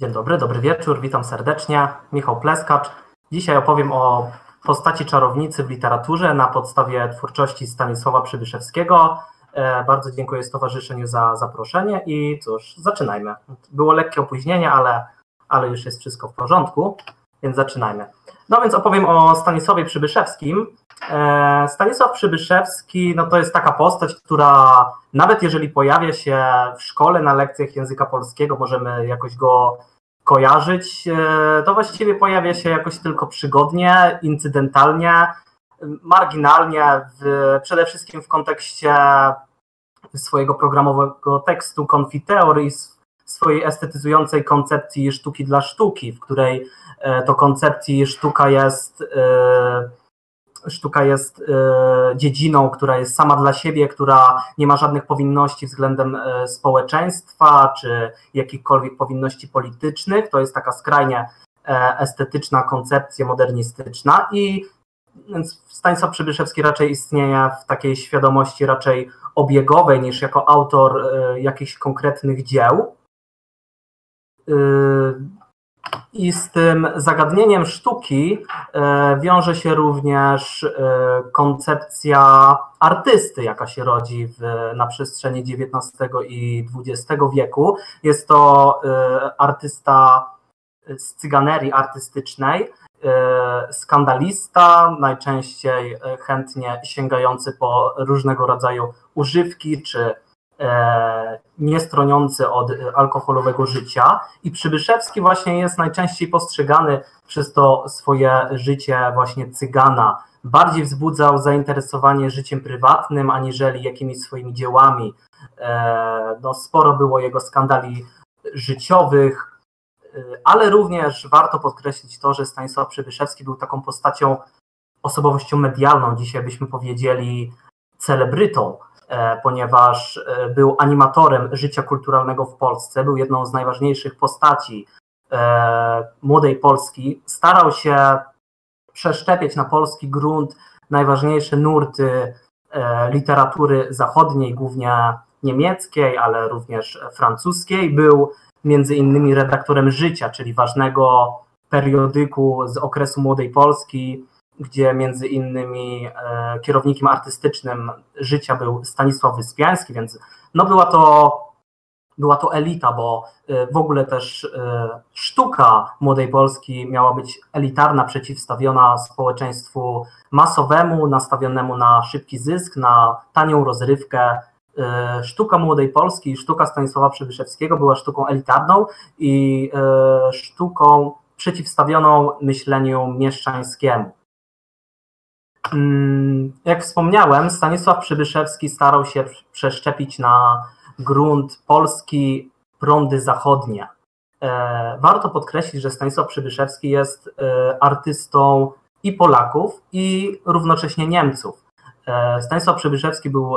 Dzień dobry, dobry wieczór, witam serdecznie. Michał Pleskacz. Dzisiaj opowiem o postaci czarownicy w literaturze na podstawie twórczości Stanisława Przybyszewskiego. E, bardzo dziękuję Stowarzyszeniu za zaproszenie i cóż, zaczynajmy. Było lekkie opóźnienie, ale, ale już jest wszystko w porządku, więc zaczynajmy. No więc opowiem o Stanisławie Przybyszewskim. E, Stanisław Przybyszewski no to jest taka postać, która nawet jeżeli pojawia się w szkole na lekcjach języka polskiego, możemy jakoś go kojarzyć, e, to właściwie pojawia się jakoś tylko przygodnie, incydentalnie, marginalnie, w, przede wszystkim w kontekście swojego programowego tekstu Confiteor i swojej estetyzującej koncepcji sztuki dla sztuki, w której e, to koncepcji sztuka jest sztuka jest e, dziedziną, która jest sama dla siebie, która nie ma żadnych powinności względem e, społeczeństwa czy jakichkolwiek powinności politycznych. To jest taka skrajnie e, estetyczna koncepcja modernistyczna i więc Stanisław Przybyszewski raczej istnieje w takiej świadomości raczej obiegowej niż jako autor jakichś konkretnych dzieł. I z tym zagadnieniem sztuki e, wiąże się również e, koncepcja artysty, jaka się rodzi w, na przestrzeni XIX i XX wieku. Jest to e, artysta z cyganerii artystycznej, skandalista, najczęściej chętnie sięgający po różnego rodzaju używki czy niestroniący od alkoholowego życia i Przybyszewski właśnie jest najczęściej postrzegany przez to swoje życie właśnie cygana. Bardziej wzbudzał zainteresowanie życiem prywatnym, aniżeli jakimiś swoimi dziełami. E, no, sporo było jego skandali życiowych, e, ale również warto podkreślić to, że Stanisław Przybyszewski był taką postacią, osobowością medialną, dzisiaj byśmy powiedzieli celebrytą E, ponieważ e, był animatorem życia kulturalnego w Polsce, był jedną z najważniejszych postaci e, młodej Polski. Starał się przeszczepiać na polski grunt najważniejsze nurty literatury zachodniej, głównie niemieckiej, ale również francuskiej. Był między innymi redaktorem Życia, czyli ważnego periodyku z okresu młodej Polski, gdzie między innymi e, kierownikiem artystycznym życia był Stanisław Wyspiański, więc no była to, była to elita, bo e, w ogóle też e, sztuka młodej Polski miała być elitarna, przeciwstawiona społeczeństwu masowemu, nastawionemu na szybki zysk, na tanią rozrywkę. Sztuka młodej Polski, sztuka Stanisława Przybyszewskiego była sztuką elitarną i sztuką przeciwstawioną myśleniu mieszczańskiemu. Mm, jak wspomniałem, Stanisław Przybyszewski starał się przeszczepić na grunt polski prądy zachodnie. E, warto podkreślić, że Stanisław Przybyszewski jest e, artystą i Polaków, i równocześnie Niemców. E, Stanisław Przybyszewski był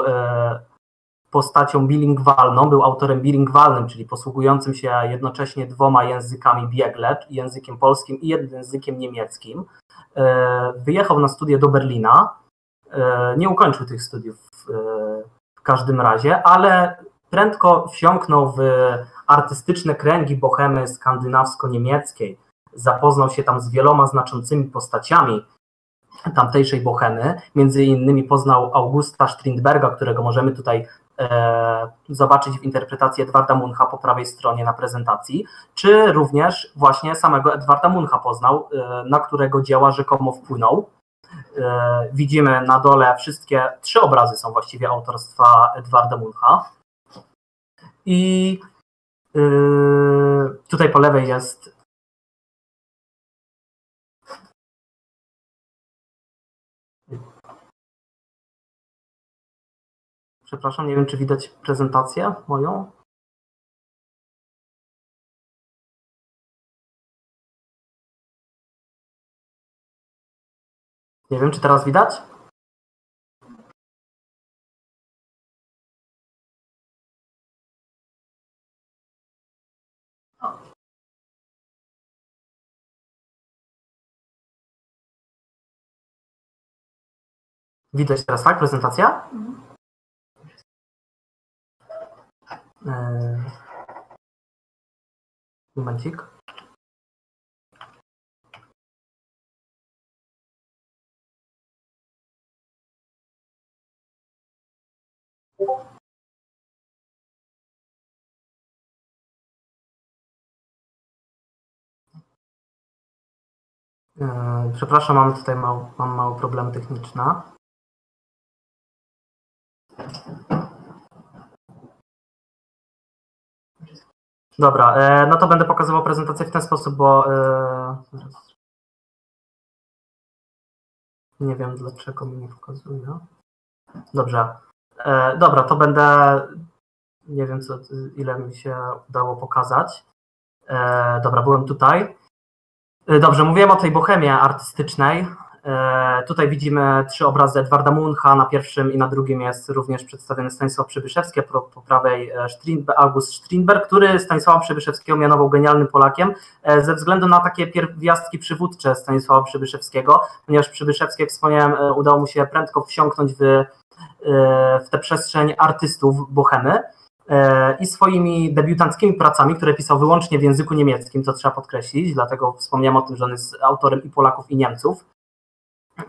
postacią bilingwalną, był autorem bilingwalnym, czyli posługującym się jednocześnie dwoma językami biegle, językiem polskim i językiem niemieckim. E, wyjechał na studia do Berlina. E, nie ukończył tych studiów e, w każdym razie, ale prędko wsiąknął w artystyczne kręgi bohemy skandynawsko-niemieckiej. Zapoznał się tam z wieloma znaczącymi postaciami tamtejszej bohemy. Między innymi poznał Augusta Strindberga, którego możemy tutaj zobaczyć w interpretacji Edwarda Muncha po prawej stronie na prezentacji, czy również właśnie samego Edwarda Muncha poznał, e, na którego dzieła rzekomo wpłynął. E, widzimy na dole wszystkie trzy obrazy są właściwie autorstwa Edwarda Muncha. I tutaj po lewej jest Przepraszam, nie wiem, czy widać prezentację moją. Nie wiem, czy teraz widać? Widać teraz, tak? Prezentacja? Mhm. E, Momencik. E, przepraszam, mam tutaj mało, mam mało problemy techniczne. Dobra, e, no to będę pokazywał prezentację w ten sposób, bo e, nie wiem dlaczego mi nie pokazuje. Dobrze. Dobra, to będę nie wiem co, ile mi się udało pokazać. Dobra, byłem tutaj. Dobrze, mówiłem o tej bohemie artystycznej. Y, tutaj widzimy trzy obrazy Edwarda Muncha. Na pierwszym i na drugim jest również przedstawiony Stanisław Przybyszewski, po, po prawej e, August Strindberg, który Stanisława Przybyszewskiego mianował genialnym Polakiem e, ze względu na takie pierwiastki przywódcze Stanisława Przybyszewskiego, ponieważ Przybyszewski, jak wspomniałem, e, udało mu się prędko wsiąknąć w, w tę przestrzeń artystów bohemy. E, i swoimi debiutanckimi pracami, które pisał wyłącznie w języku niemieckim, co trzeba podkreślić, dlatego wspomniałem o tym, że on jest autorem i Polaków, i Niemców.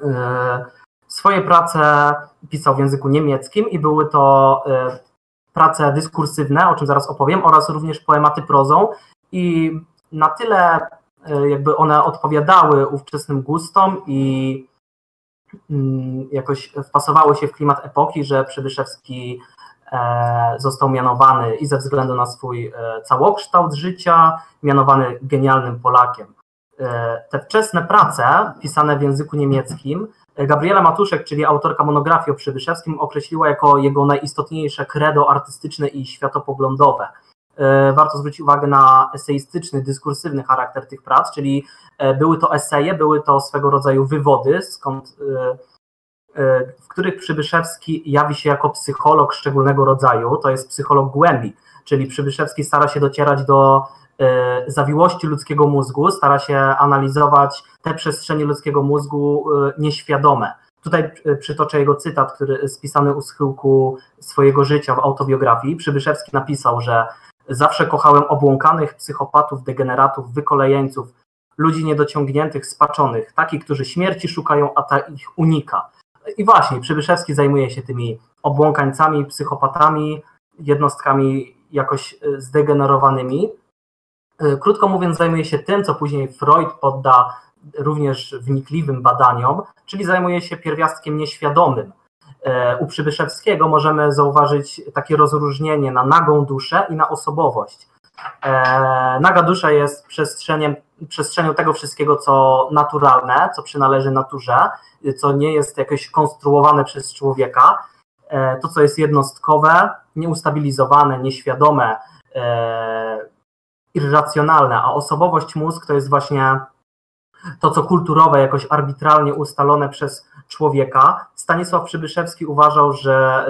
E, swoje prace pisał w języku niemieckim i były to e, prace dyskursywne, o czym zaraz opowiem, oraz również poematy prozą i na tyle jakby one odpowiadały ówczesnym gustom i mm, jakoś wpasowały się w klimat epoki, że Przybyszewski E, został mianowany i ze względu na swój e, całokształt życia, mianowany genialnym Polakiem. E, te wczesne prace, pisane w języku niemieckim, Gabriela Matuszek, czyli autorka monografii o Przybyszewskim, określiła jako jego najistotniejsze credo artystyczne i światopoglądowe. Warto zwrócić uwagę na eseistyczny, dyskursywny charakter tych prac, czyli były to eseje, były to swego rodzaju wywody, skąd w których Przybyszewski jawi się jako psycholog szczególnego rodzaju, to jest psycholog głębi, czyli Przybyszewski stara się docierać do e, zawiłości ludzkiego mózgu, stara się analizować te przestrzenie ludzkiego mózgu e, nieświadome. Tutaj e, przytoczę jego cytat, który spisany u schyłku swojego życia w autobiografii. Przybyszewski napisał, że zawsze kochałem obłąkanych psychopatów, degeneratów, wykolejeńców, ludzi niedociągniętych, spaczonych, takich, którzy śmierci szukają, a ta ich unika. I właśnie, Przybyszewski zajmuje się tymi obłąkańcami, psychopatami, jednostkami jakoś e, zdegenerowanymi. E, krótko mówiąc, zajmuje się tym, co później Freud podda również wnikliwym badaniom, czyli zajmuje się pierwiastkiem nieświadomym. E, u Przybyszewskiego możemy zauważyć takie rozróżnienie na nagą duszę i na osobowość. Naga dusza jest przestrzeniem, przestrzenią tego wszystkiego, co naturalne, co przynależy naturze, co nie jest jakoś konstruowane przez człowieka, e, to, co jest jednostkowe, nieustabilizowane, nieświadome, e, irracjonalne, a osobowość mózg to jest właśnie to, co kulturowe, jakoś arbitralnie ustalone przez człowieka. Stanisław Przybyszewski uważał, że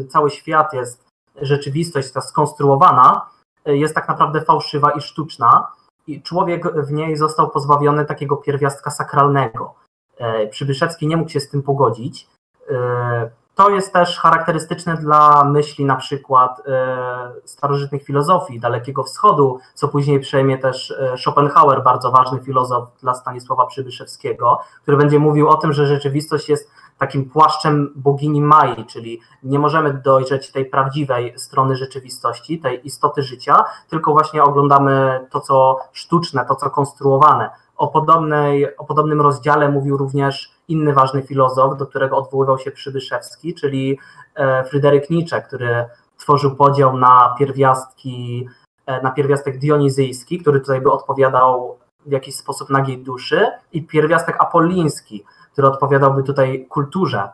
e, cały świat jest, rzeczywistość ta skonstruowana, jest tak naprawdę fałszywa i sztuczna i człowiek w niej został pozbawiony takiego pierwiastka sakralnego. E, Przybyszewski nie mógł się z tym pogodzić. E, to jest też charakterystyczne dla myśli na przykład e, starożytnych filozofii Dalekiego Wschodu, co później przejmie też Schopenhauer, bardzo ważny filozof dla Stanisława Przybyszewskiego, który będzie mówił o tym, że rzeczywistość jest takim płaszczem bogini Mai, czyli nie możemy dojrzeć tej prawdziwej strony rzeczywistości, tej istoty życia, tylko właśnie oglądamy to, co sztuczne, to, co konstruowane. O, podobnej, o podobnym rozdziale mówił również inny ważny filozof, do którego odwoływał się Przybyszewski, czyli e, Fryderyk Nietzsche, który tworzył podział na pierwiastki, e, na pierwiastek dionizyjski, który tutaj by odpowiadał w jakiś sposób nagiej duszy i pierwiastek apoliński, który odpowiadałby tutaj kulturze.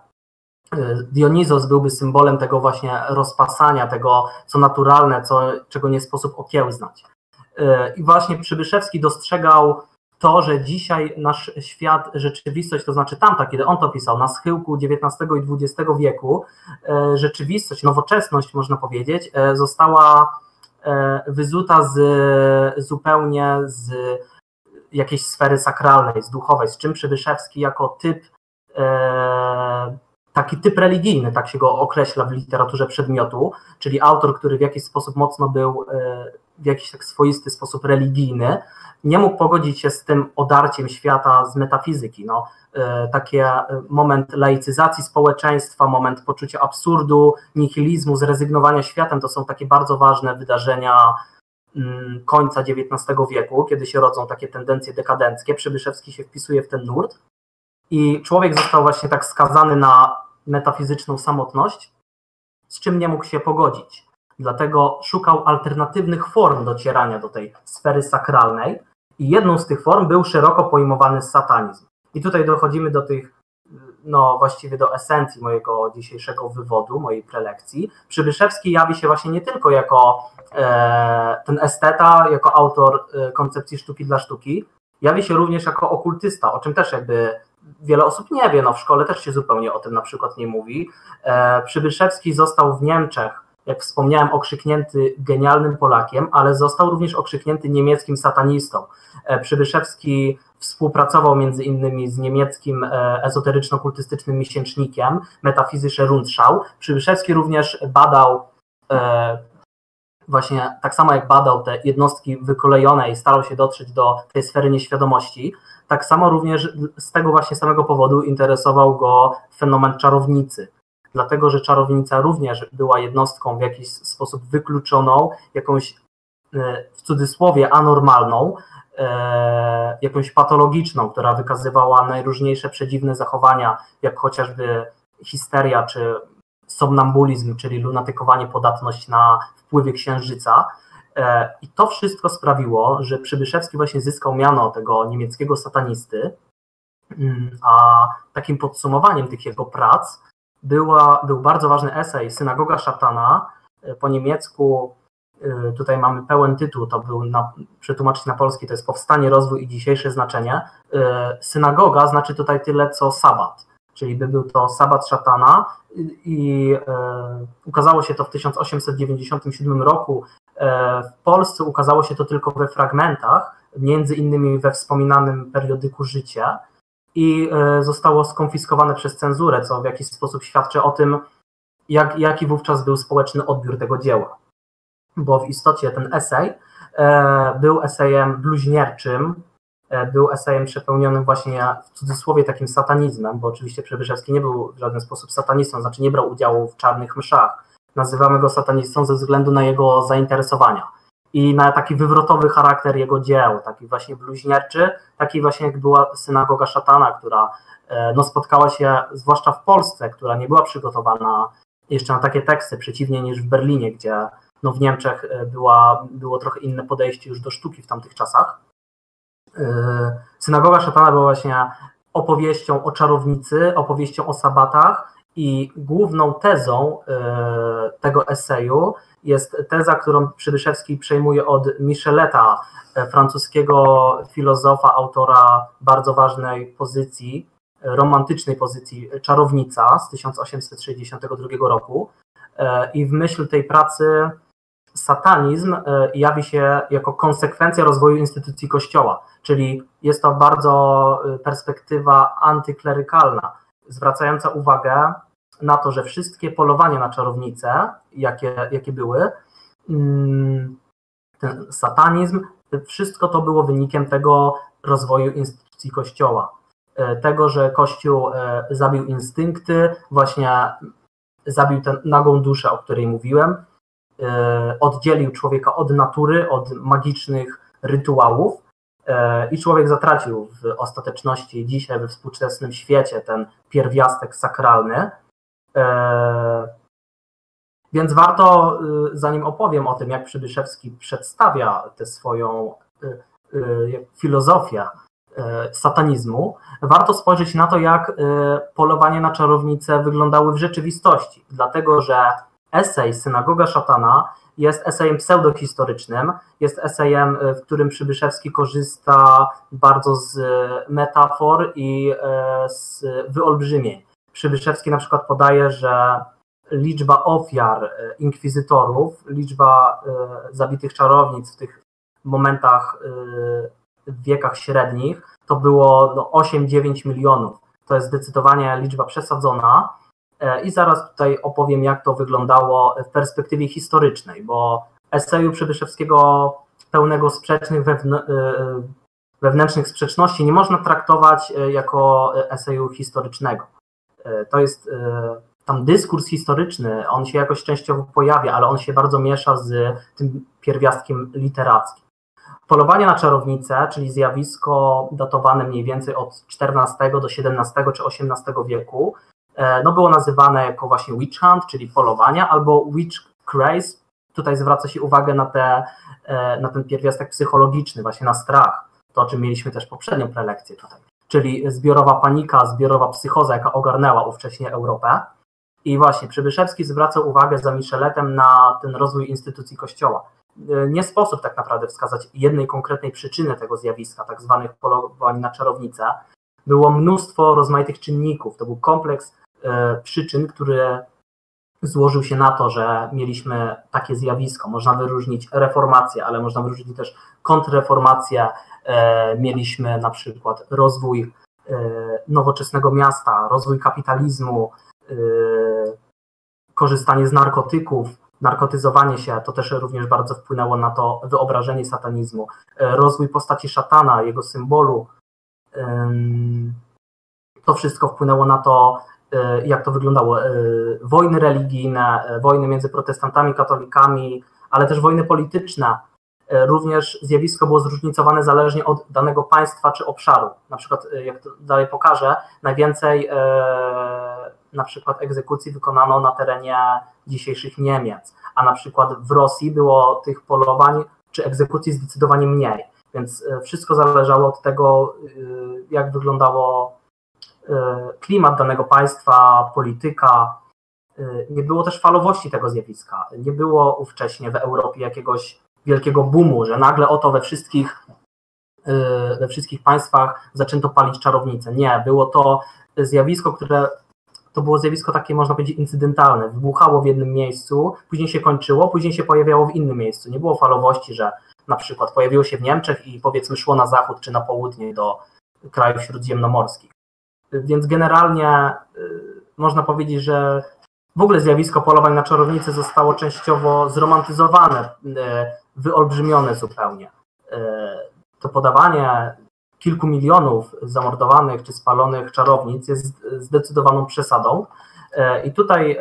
E, Dionizos byłby symbolem tego właśnie rozpasania, tego co naturalne, co, czego nie sposób okiełznać. I właśnie Przybyszewski dostrzegał to, że dzisiaj nasz świat, rzeczywistość, to znaczy tamta, kiedy on to pisał, na schyłku XIX i XX wieku, e, rzeczywistość, nowoczesność, można powiedzieć, została wyzuta z zupełnie z jakiejś sfery sakralnej, z duchowej, z czym Przybyszewski jako typ, taki typ religijny, tak się go określa w literaturze przedmiotu, czyli autor, który w jakiś sposób mocno był w jakiś tak swoisty sposób religijny, nie mógł pogodzić się z tym odarciem świata z metafizyki. No, e, taki moment laicyzacji społeczeństwa, moment poczucia absurdu, nihilizmu, zrezygnowania światem, to są takie bardzo ważne wydarzenia końca XIX wieku, kiedy się rodzą takie tendencje dekadenckie. Przybyszewski się wpisuje w ten nurt i człowiek został właśnie tak skazany na metafizyczną samotność, z czym nie mógł się pogodzić. Dlatego szukał alternatywnych form docierania do tej sfery sakralnej i jedną z tych form był szeroko pojmowany satanizm. I tutaj dochodzimy do tych, no właściwie do esencji mojego dzisiejszego wywodu, mojej prelekcji. Przybyszewski jawi się właśnie nie tylko jako e, ten esteta, jako autor e, koncepcji sztuki dla sztuki, jawi się również jako okultysta, o czym też jakby wiele osób nie wie, no w szkole też się zupełnie o tym na przykład nie mówi. E, Przybyszewski został w Niemczech, jak wspomniałem, okrzyknięty genialnym Polakiem, ale został również okrzyknięty niemieckim satanistą. E, Przybyszewski współpracował między innymi z niemieckim e, ezoteryczno-kultystycznym miesięcznikiem Metafizysche Rundschau. Przybyszewski również badał właśnie tak samo jak badał te jednostki wykolejone i starał się dotrzeć do tej sfery nieświadomości, tak samo również z tego właśnie samego powodu interesował go fenomen czarownicy. Dlatego, że czarownica również była jednostką w jakiś sposób wykluczoną, jakąś e, w cudzysłowie anormalną, e, jakąś patologiczną, która wykazywała najróżniejsze przedziwne zachowania, jak chociażby histeria czy somnambulizm, czyli lunatykowanie, podatność na wpływy księżyca. E, I to wszystko sprawiło, że Przybyszewski właśnie zyskał miano tego niemieckiego satanisty, mm, a takim podsumowaniem tych jego prac była, był bardzo ważny esej Synagoga Szatana, e, po niemiecku e, tutaj mamy pełen tytuł, to był na, przetłumaczyć na polski, to jest Powstanie, Rozwój i Dzisiejsze Znaczenie. Synagoga znaczy tutaj tyle co sabat, czyli by był to sabat szatana i ukazało się to w 1897 roku w Polsce ukazało się to tylko we fragmentach, między innymi we wspominanym periodyku Życia i zostało skonfiskowane przez cenzurę, co w jakiś sposób świadczy o tym, jak, jaki wówczas był społeczny odbiór tego dzieła. Bo w istocie ten esej e, był esejem bluźnierczym, był esejem przepełnionym właśnie w cudzysłowie takim satanizmem, bo oczywiście Przebyszewski nie był w żaden sposób satanistą, znaczy nie brał udziału w czarnych mszach, Nazywamy go satanistą ze względu na jego zainteresowania i na taki wywrotowy charakter jego dzieł, taki właśnie bluźnierczy, taki właśnie jak była synagoga szatana, która e, no, spotkała się, zwłaszcza w Polsce, która nie była przygotowana jeszcze na takie teksty, przeciwnie niż w Berlinie, gdzie no, w Niemczech e, była, było trochę inne podejście już do sztuki w tamtych czasach. E, synagoga szatana była właśnie opowieścią o czarownicy, opowieścią o sabatach, i główną tezą e, tego eseju jest teza, którą Przybyszewski przejmuje od Micheleta, francuskiego filozofa, autora bardzo ważnej pozycji, romantycznej pozycji Czarownica z 1862 roku. I w myśl tej pracy satanizm jawi się jako konsekwencja rozwoju instytucji Kościoła, czyli jest to bardzo perspektywa antyklerykalna zwracająca uwagę na to, że wszystkie polowania na czarownice, jakie, jakie były, mm, ten satanizm, wszystko to było wynikiem tego rozwoju instytucji Kościoła. E, tego, że Kościół e, zabił instynkty, właśnie zabił tę nagą duszę, o której mówiłem, e, oddzielił człowieka od natury, od magicznych rytuałów E, i człowiek zatracił w ostateczności dzisiaj we współczesnym świecie ten pierwiastek sakralny. E, więc warto, y, zanim opowiem o tym, jak Przybyszewski przedstawia tę swoją y, y, filozofię e, satanizmu, warto spojrzeć na to, jak polowanie na czarownice wyglądały w rzeczywistości. Dlatego, że esej Synagoga Szatana jest esejem pseudohistorycznym, jest esejem, e, w którym Przybyszewski korzysta bardzo z metafor i e, z wyolbrzymień. Przybyszewski na przykład podaje, że liczba ofiar e, inkwizytorów, liczba zabitych czarownic w tych momentach w wiekach średnich to było no, 8-9 milionów. To jest zdecydowanie liczba przesadzona. E, I zaraz tutaj opowiem, jak to wyglądało w perspektywie historycznej, bo eseju Przybyszewskiego pełnego sprzecznych wewnętrznych sprzeczności nie można traktować jako eseju historycznego. To jest tam dyskurs historyczny, on się jakoś częściowo pojawia, ale on się bardzo miesza z tym pierwiastkiem literackim. Polowanie na czarownicę, czyli zjawisko datowane mniej więcej od XIV do XVII czy XVIII wieku, e, no było nazywane jako właśnie witch hunt, czyli polowania, albo witch craze. Tutaj zwraca się uwagę na, te, e, na ten pierwiastek psychologiczny, właśnie na strach, to o czym mieliśmy też poprzednią prelekcję tutaj, czyli zbiorowa panika, zbiorowa psychoza, jaka ogarnęła ówcześnie Europę. I właśnie Przybyszewski zwraca uwagę za Micheletem na ten rozwój instytucji Kościoła. Nie sposób tak naprawdę wskazać jednej konkretnej przyczyny tego zjawiska, tak zwanych polowań na czarownicę. Było mnóstwo rozmaitych czynników. To był kompleks e, przyczyn, który złożył się na to, że mieliśmy takie zjawisko. Można wyróżnić reformację, ale można wyróżnić też kontrreformację. E, mieliśmy na przykład rozwój e, nowoczesnego miasta, rozwój kapitalizmu, korzystanie z narkotyków, narkotyzowanie się, to też również bardzo wpłynęło na to wyobrażenie satanizmu. Rozwój postaci szatana, jego symbolu, to wszystko wpłynęło na to, jak to wyglądało. Wojny religijne, wojny między protestantami, katolikami, ale też wojny polityczne. Również zjawisko było zróżnicowane zależnie od danego państwa czy obszaru. Na przykład, jak to dalej pokażę, najwięcej na przykład egzekucji wykonano na terenie dzisiejszych Niemiec, a na przykład w Rosji było tych polowań czy egzekucji zdecydowanie mniej. Więc e, wszystko zależało od tego, e, jak wyglądało e, klimat danego państwa, polityka. Nie było też falowości tego zjawiska. Nie było ówcześnie w Europie jakiegoś wielkiego boomu, że nagle oto we wszystkich, we wszystkich państwach zaczęto palić czarownice. Nie, było to zjawisko, które to było zjawisko takie, można powiedzieć, incydentalne. Wybuchało w jednym miejscu, później się kończyło, później się pojawiało w innym miejscu. Nie było falowości, że na przykład pojawiło się w Niemczech i powiedzmy szło na zachód czy na południe do krajów śródziemnomorskich. Więc generalnie y, można powiedzieć, że w ogóle zjawisko polowań na czarownice zostało częściowo zromantyzowane, y, wyolbrzymione zupełnie. Y, to podawanie kilku milionów zamordowanych czy spalonych czarownic jest zdecydowaną przesadą. I tutaj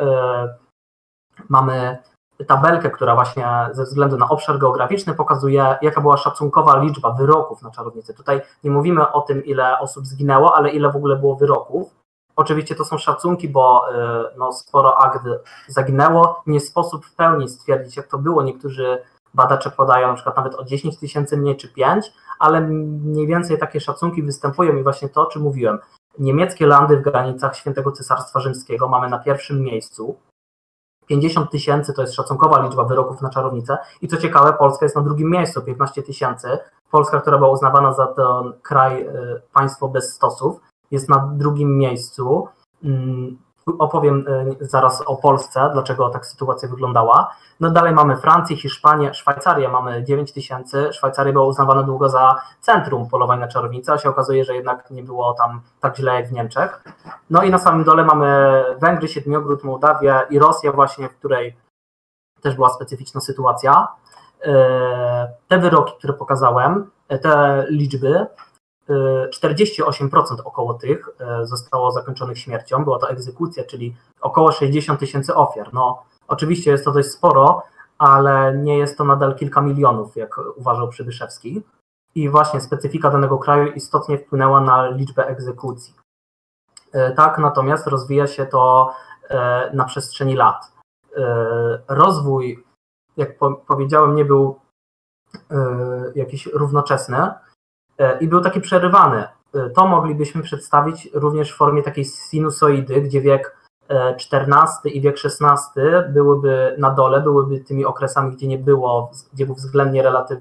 mamy tabelkę, która właśnie ze względu na obszar geograficzny pokazuje, jaka była szacunkowa liczba wyroków na czarownicy. Tutaj nie mówimy o tym, ile osób zginęło, ale ile w ogóle było wyroków. Oczywiście to są szacunki, bo e, no, sporo akt zaginęło. Nie sposób w pełni stwierdzić, jak to było. Niektórzy badacze podają na przykład nawet o 10 tysięcy mniej czy 5, ale mniej więcej takie szacunki występują i właśnie to, o czym mówiłem. Niemieckie landy w granicach Świętego Cesarstwa Rzymskiego mamy na pierwszym miejscu. 50 tysięcy to jest szacunkowa liczba wyroków na czarownicę i co ciekawe, Polska jest na drugim miejscu, 15 tysięcy. Polska, która była uznawana za ten kraj, y, państwo bez stosów, jest na drugim miejscu. Opowiem e, zaraz o Polsce, dlaczego tak sytuacja wyglądała. No dalej mamy Francję, Hiszpanię, Szwajcarię, mamy 9 tysięcy. Szwajcaria była uznawana długo za centrum polowań na czarownicę, a się okazuje, że jednak nie było tam tak źle jak w Niemczech. No i na samym dole mamy Węgry, Siedmiogród, Mołdawię i Rosję właśnie, w której też była specyficzna sytuacja. E, te wyroki, które pokazałem, e, te liczby 48% około tych e, zostało zakończonych śmiercią. Była to egzekucja, czyli około 60 tysięcy ofiar. No, oczywiście jest to dość sporo, ale nie jest to nadal kilka milionów, jak uważał Przybyszewski. I właśnie specyfika danego kraju istotnie wpłynęła na liczbę egzekucji. E, tak natomiast rozwija się to e, na przestrzeni lat. Rozwój, jak powiedziałem, nie był jakiś równoczesny E, i był taki przerywany. E, to moglibyśmy przedstawić również w formie takiej sinusoidy, gdzie wiek XIV e, i wiek XVI byłyby na dole, byłyby tymi okresami, gdzie nie było, gdzie był względnie relatyw,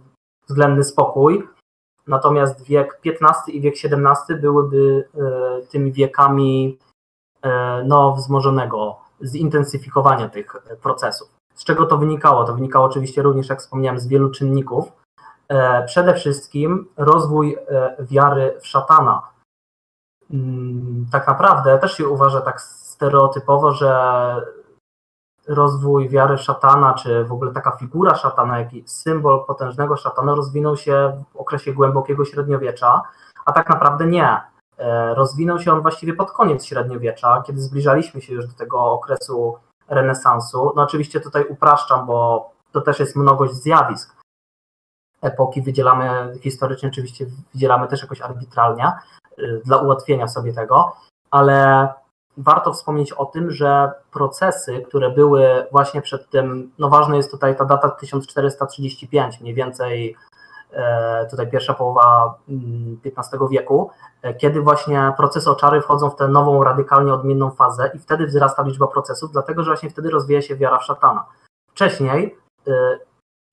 względny spokój, natomiast wiek XV i wiek XVII byłyby tymi wiekami no, wzmożonego zintensyfikowania tych procesów. Z czego to wynikało? To wynikało oczywiście również, jak wspomniałem, z wielu czynników, E, przede wszystkim rozwój e, wiary w szatana. Mm, tak naprawdę też się uważa tak stereotypowo, że rozwój wiary szatana, czy w ogóle taka figura szatana, jak i symbol potężnego szatana rozwinął się w okresie głębokiego średniowiecza, a tak naprawdę nie. E, rozwinął się on właściwie pod koniec średniowiecza, kiedy zbliżaliśmy się już do tego okresu renesansu. No oczywiście tutaj upraszczam, bo to też jest mnogość zjawisk. Epoki wydzielamy historycznie, oczywiście wydzielamy też jakoś arbitralnie y, dla ułatwienia sobie tego, ale warto wspomnieć o tym, że procesy, które były właśnie przed tym, no ważna jest tutaj ta data 1435, mniej więcej e, tutaj pierwsza połowa XV mm, wieku, e, kiedy właśnie procesy oczary wchodzą w tę nową, radykalnie odmienną fazę i wtedy wzrasta liczba procesów, dlatego że właśnie wtedy rozwija się wiara w szatana. Wcześniej e,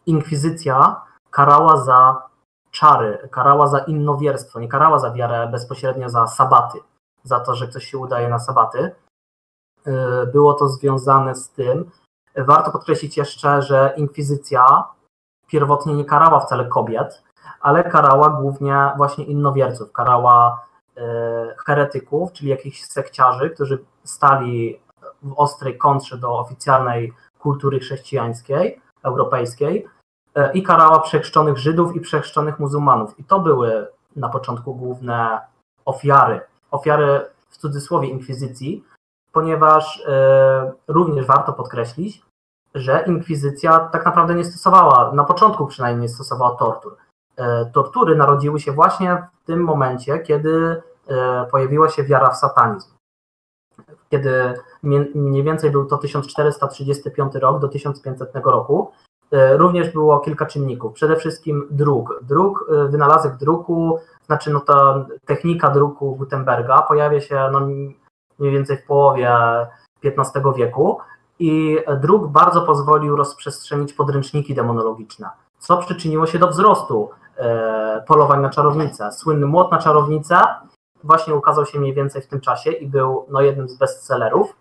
inkwizycja karała za czary, karała za innowierstwo, nie karała za wiarę bezpośrednio za sabaty za to, że ktoś się udaje na sabaty. Y, było to związane z tym, warto podkreślić jeszcze, że inkwizycja pierwotnie nie karała wcale kobiet, ale karała głównie właśnie innowierców, karała y, heretyków, czyli jakichś sekciarzy, którzy stali w ostrej kontrze do oficjalnej kultury chrześcijańskiej, europejskiej i karała przechrzczonych Żydów i przechrzczonych muzułmanów. I to były na początku główne ofiary ofiary w cudzysłowie inkwizycji, ponieważ e, również warto podkreślić, że inkwizycja tak naprawdę nie stosowała, na początku przynajmniej nie stosowała tortur. E, tortury narodziły się właśnie w tym momencie, kiedy e, pojawiła się wiara w satanizm. Kiedy mniej więcej był to 1435 rok do 1500 roku, również było kilka czynników. Przede wszystkim druk. Druk, wynalazek druku znaczy no ta technika druku Gutenberga pojawia się no, mniej więcej w połowie XV wieku i druk bardzo pozwolił rozprzestrzenić podręczniki demonologiczne, co przyczyniło się do wzrostu e, polowań na czarownicę. Słynny młot na czarownicę właśnie ukazał się mniej więcej w tym czasie i był no, jednym z bestsellerów.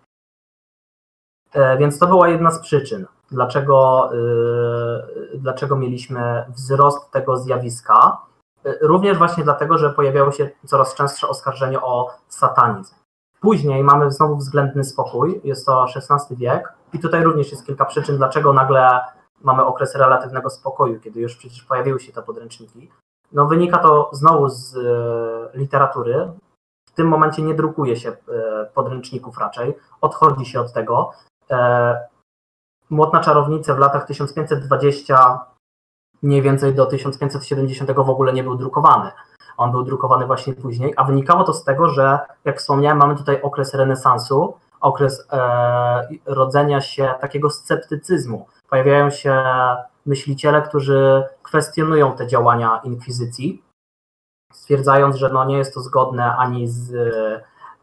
E, więc to była jedna z przyczyn, dlaczego, e, dlaczego mieliśmy wzrost tego zjawiska. Również właśnie dlatego, że pojawiało się coraz częstsze oskarżenie o satanizm. Później mamy znowu względny spokój, jest to XVI wiek i tutaj również jest kilka przyczyn, dlaczego nagle mamy okres relatywnego spokoju, kiedy już przecież pojawiły się te podręczniki. No wynika to znowu z e, literatury. W tym momencie nie drukuje się e, podręczników raczej, odchodzi się od tego. E, Młotna czarownice w latach 1520 mniej więcej do 1570 w ogóle nie był drukowany. On był drukowany właśnie później, a wynikało to z tego, że jak wspomniałem, mamy tutaj okres renesansu, okres e, rodzenia się takiego sceptycyzmu. Pojawiają się myśliciele, którzy kwestionują te działania inkwizycji, stwierdzając, że no nie jest to zgodne ani z,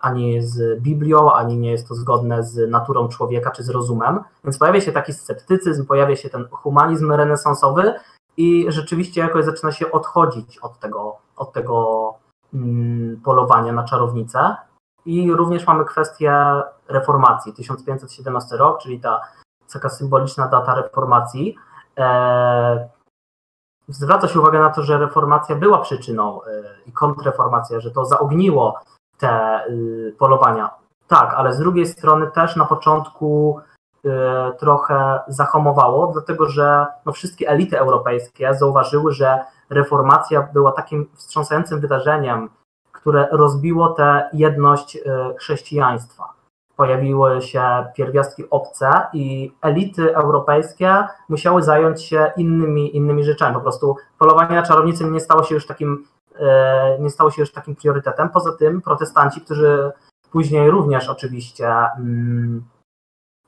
ani z Biblią, ani nie jest to zgodne z naturą człowieka czy z rozumem. Więc pojawia się taki sceptycyzm, pojawia się ten humanizm renesansowy, i rzeczywiście jakoś zaczyna się odchodzić od tego, od tego mm, polowania na czarownicę. I również mamy kwestię reformacji, 1517 rok, czyli ta taka symboliczna data reformacji. E, zwraca się uwagę na to, że reformacja była przyczyną e, i kontrreformacja, że to zaogniło te y, polowania. Tak, ale z drugiej strony też na początku Y, trochę zahamowało, dlatego że no, wszystkie elity europejskie zauważyły, że reformacja była takim wstrząsającym wydarzeniem, które rozbiło tę jedność y, chrześcijaństwa. Pojawiły się pierwiastki obce i elity europejskie musiały zająć się innymi, innymi rzeczami. Po prostu polowanie na czarownicy nie stało się już takim, nie stało się już takim priorytetem. Poza tym protestanci, którzy później również oczywiście mm,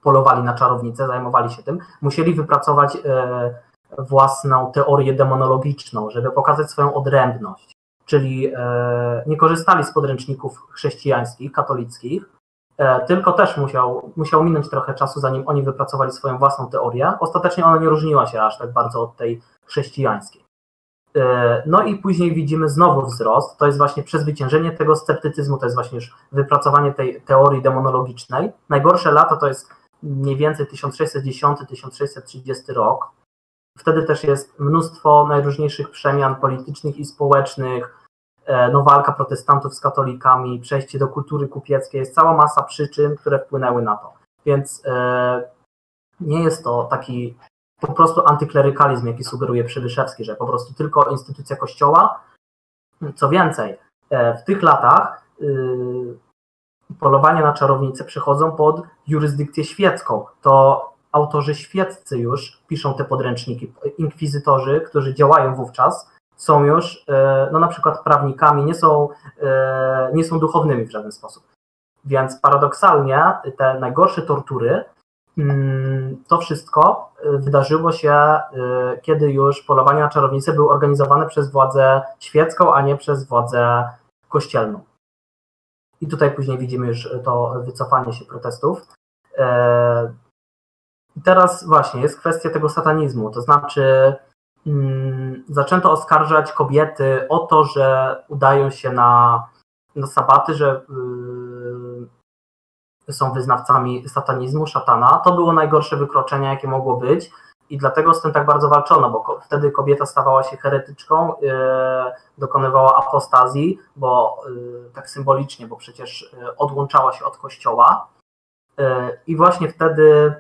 polowali na czarownicę, zajmowali się tym, musieli wypracować e, własną teorię demonologiczną, żeby pokazać swoją odrębność. Czyli e, nie korzystali z podręczników chrześcijańskich, katolickich, e, tylko też musiał, musiał minąć trochę czasu, zanim oni wypracowali swoją własną teorię. Ostatecznie ona nie różniła się aż tak bardzo od tej chrześcijańskiej. No i później widzimy znowu wzrost, to jest właśnie przezwyciężenie tego sceptycyzmu, to jest właśnie już wypracowanie tej teorii demonologicznej. Najgorsze lata to jest mniej więcej 1610-1630 rok. Wtedy też jest mnóstwo najróżniejszych przemian politycznych i społecznych, e, no walka protestantów z katolikami, przejście do kultury kupieckiej, jest cała masa przyczyn, które wpłynęły na to. Więc e, nie jest to taki po prostu antyklerykalizm, jaki sugeruje Przybyszewski, że po prostu tylko instytucja kościoła. Co więcej, w tych latach y, polowania na czarownice przechodzą pod jurysdykcję świecką. To autorzy świeccy już piszą te podręczniki. Inkwizytorzy, którzy działają wówczas, są już e, no na przykład prawnikami, nie są, e, nie są duchownymi w żaden sposób. Więc paradoksalnie te najgorsze tortury, to wszystko e, wydarzyło się, kiedy już polowania na czarownice były organizowane przez władzę świecką, a nie przez władzę kościelną. I tutaj później widzimy już to wycofanie się protestów. I teraz właśnie jest kwestia tego satanizmu, to znaczy hmm, zaczęto oskarżać kobiety o to, że udają się na, na sabaty, że yy, są wyznawcami satanizmu, szatana. To było najgorsze wykroczenie, jakie mogło być. I dlatego z tym tak bardzo walczono, bo wtedy kobieta stawała się heretyczką, yy, dokonywała apostazji, bo yy, tak symbolicznie, bo przecież yy, odłączała się od kościoła. Yy, I właśnie wtedy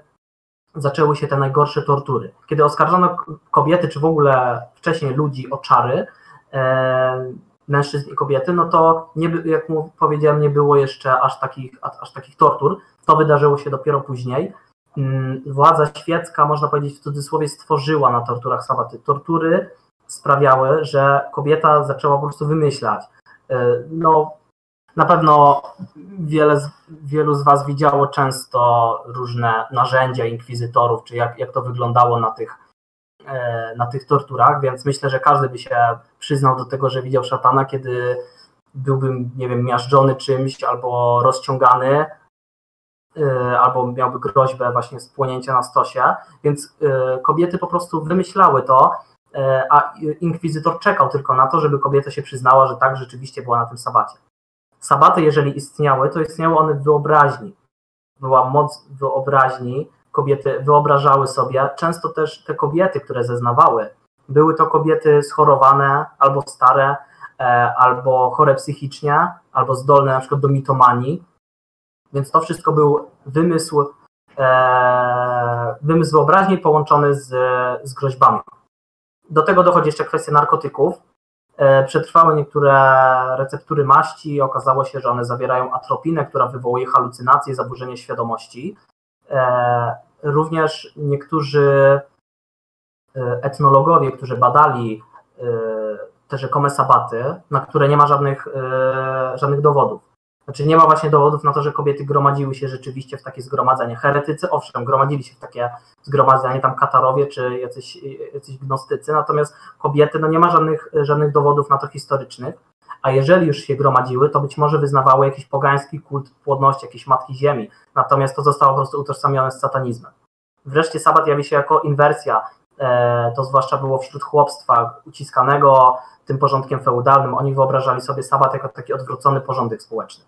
zaczęły się te najgorsze tortury. Kiedy oskarżano kobiety, czy w ogóle wcześniej ludzi o czary, e, mężczyzn i kobiety, no to nie, jak powiedziałem, nie było jeszcze aż takich, aż takich tortur. To wydarzyło się dopiero później. Mm, władza świecka, można powiedzieć w cudzysłowie, stworzyła na torturach sabaty. Tortury sprawiały, że kobieta zaczęła po prostu wymyślać. E, no, na pewno wiele z, wielu z Was widziało często różne narzędzia inkwizytorów, czy jak, jak to wyglądało na tych, na tych torturach, więc myślę, że każdy by się przyznał do tego, że widział szatana, kiedy byłbym, nie wiem, miażdżony czymś albo rozciągany, e, albo miałby groźbę właśnie spłonięcia na stosie, więc e, kobiety po prostu wymyślały to, a inkwizytor czekał tylko na to, żeby kobieta się przyznała, że tak rzeczywiście była na tym sabacie. Sabaty, jeżeli istniały, to istniały one w wyobraźni. Była moc wyobraźni, kobiety wyobrażały sobie, często też te kobiety, które zeznawały, były to kobiety schorowane albo stare, e, albo chore psychicznie, albo zdolne na przykład do mitomanii. Więc to wszystko był wymysł, e, wymysł wyobraźni połączony z, z groźbami. Do tego dochodzi jeszcze kwestia narkotyków, E, przetrwały niektóre receptury maści, okazało się, że one zawierają atropinę, która wywołuje halucynacje, zaburzenie świadomości. E, również niektórzy e, etnologowie, którzy badali te rzekome sabaty, na które nie ma żadnych, żadnych dowodów, znaczy nie ma właśnie dowodów na to, że kobiety gromadziły się rzeczywiście w takie zgromadzenia. Heretycy, owszem, gromadzili się w takie zgromadzenie, tam katarowie czy jacyś, jacyś gnostycy, natomiast kobiety, no nie ma żadnych, żadnych dowodów na to historycznych, a jeżeli już się gromadziły, to być może wyznawały jakiś pogański kult płodności, jakiejś matki ziemi, natomiast to zostało po prostu utożsamione z satanizmem. Wreszcie sabat jawi się jako inwersja, e, to zwłaszcza było wśród chłopstwa uciskanego, tym porządkiem feudalnym. Oni wyobrażali sobie sabat jako taki odwrócony porządek społeczny.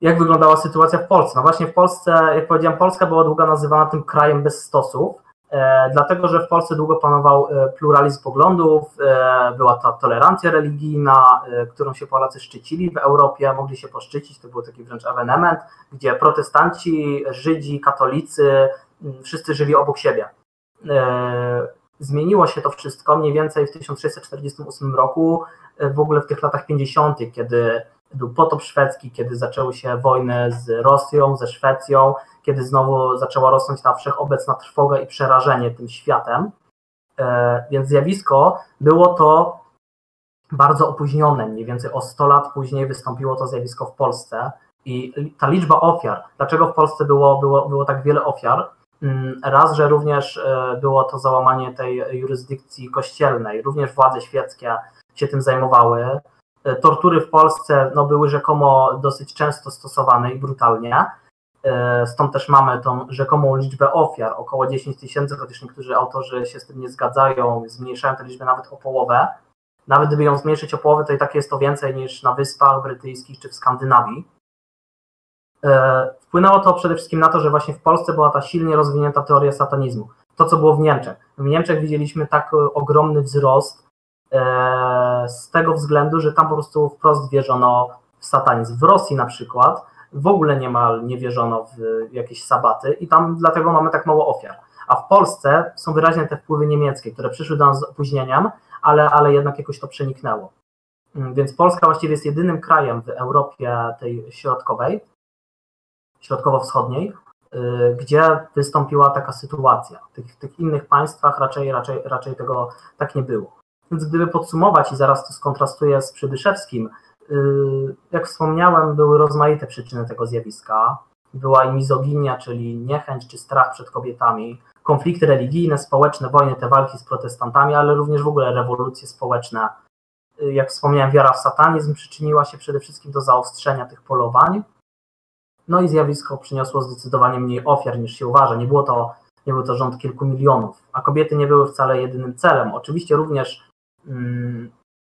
Jak wyglądała sytuacja w Polsce? No właśnie w Polsce, jak powiedziałem, Polska była długo nazywana tym krajem bez stosów, dlatego że w Polsce długo panował e, pluralizm poglądów, e, była ta tolerancja religijna, e, którą się Polacy szczycili w Europie, mogli się poszczycić, to był taki wręcz ewenement, gdzie protestanci, Żydzi, katolicy, wszyscy żyli obok siebie. E, Zmieniło się to wszystko mniej więcej w 1648 roku, e, w ogóle w tych latach 50., kiedy był potop szwedzki, kiedy zaczęły się wojny z Rosją, ze Szwecją, kiedy znowu zaczęła rosnąć ta wszechobecna trwoga i przerażenie tym światem. E, więc zjawisko było to bardzo opóźnione, mniej więcej o 100 lat później wystąpiło to zjawisko w Polsce. I ta liczba ofiar, dlaczego w Polsce było, było, było tak wiele ofiar, Mm, raz, że również e, było to załamanie tej jurysdykcji kościelnej, również władze świeckie się tym zajmowały. E, tortury w Polsce no, były rzekomo dosyć często stosowane i brutalnie. E, stąd też mamy tą rzekomą liczbę ofiar, około 10 tysięcy, chociaż niektórzy autorzy się z tym nie zgadzają, zmniejszają tę liczbę nawet o połowę. Nawet gdyby ją zmniejszyć o połowę, to i tak jest to więcej niż na Wyspach Brytyjskich czy w Skandynawii. E, wpłynęło to przede wszystkim na to, że właśnie w Polsce była ta silnie rozwinięta teoria satanizmu. To, co było w Niemczech. W Niemczech widzieliśmy tak ogromny wzrost z tego względu, że tam po prostu wprost wierzono w satanizm. W Rosji na przykład w ogóle niemal nie wierzono w jakieś sabaty i tam dlatego mamy tak mało ofiar. A w Polsce są wyraźnie te wpływy niemieckie, które przyszły do nas z opóźnieniem, ale, ale jednak jakoś to przeniknęło. Mm, więc Polska właściwie jest jedynym krajem w Europie tej środkowej, środkowo-wschodniej, y, gdzie wystąpiła taka sytuacja. W tych, tych innych państwach raczej, raczej, raczej tego tak nie było. Więc gdyby podsumować i zaraz to skontrastuję z Przybyszewskim, y, jak wspomniałem, były rozmaite przyczyny tego zjawiska. Była i mizoginia, czyli niechęć czy strach przed kobietami, konflikty religijne, społeczne, wojny, te walki z protestantami, ale również w ogóle rewolucje społeczne. Y, jak wspomniałem, wiara w satanizm przyczyniła się przede wszystkim do zaostrzenia tych polowań. No i zjawisko przyniosło zdecydowanie mniej ofiar niż się uważa. Nie było to, nie był to rząd kilku milionów, a kobiety nie były wcale jedynym celem. Oczywiście również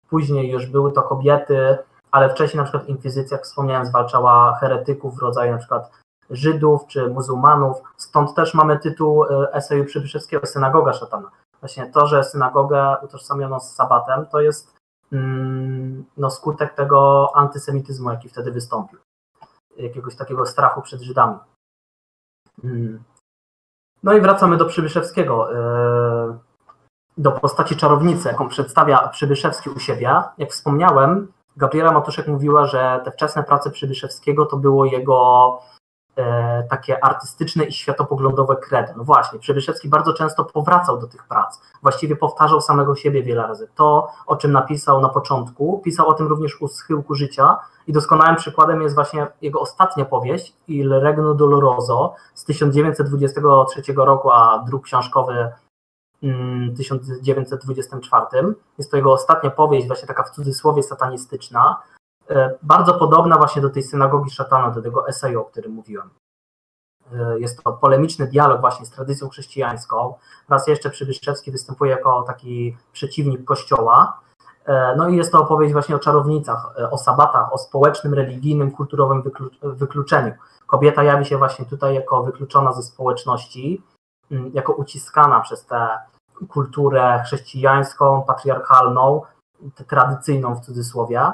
później już były to kobiety, ale wcześniej na przykład inkwizycja, jak wspomniałem, zwalczała heretyków w rodzaju na przykład Żydów czy muzułmanów. Stąd też mamy tytuł e, eseju Przybyszewskiego Synagoga Szatana. Właśnie to, że synagogę utożsamiono z sabatem, to jest mm, no, skutek tego antysemityzmu, jaki wtedy wystąpił. Jakiegoś takiego strachu przed Żydami. Mm. No i wracamy do Przybyszewskiego. Do postaci czarownicy, jaką przedstawia Przybyszewski u siebie. Jak wspomniałem, Gabriela Matuszek mówiła, że te wczesne prace Przybyszewskiego to było jego E, takie artystyczne i światopoglądowe credo. No właśnie, Przybyszewski bardzo często powracał do tych prac, właściwie powtarzał samego siebie wiele razy. To, o czym napisał na początku, pisał o tym również u schyłku życia i doskonałym przykładem jest właśnie jego ostatnia powieść Il Regno Doloroso z 1923 roku, a druk książkowy 1924. Jest to jego ostatnia powieść, właśnie taka w cudzysłowie satanistyczna, E, bardzo podobna właśnie do tej synagogi szatana, do tego eseju, o którym mówiłem. E, jest to polemiczny dialog właśnie z tradycją chrześcijańską. Raz jeszcze Przybyszewski występuje jako taki przeciwnik Kościoła. No i jest to opowieść właśnie o czarownicach, o sabatach, o społecznym, religijnym, kulturowym wykluczeniu. Kobieta jawi się właśnie tutaj jako wykluczona ze społeczności, jako uciskana przez tę kulturę chrześcijańską, patriarchalną, tradycyjną w cudzysłowie.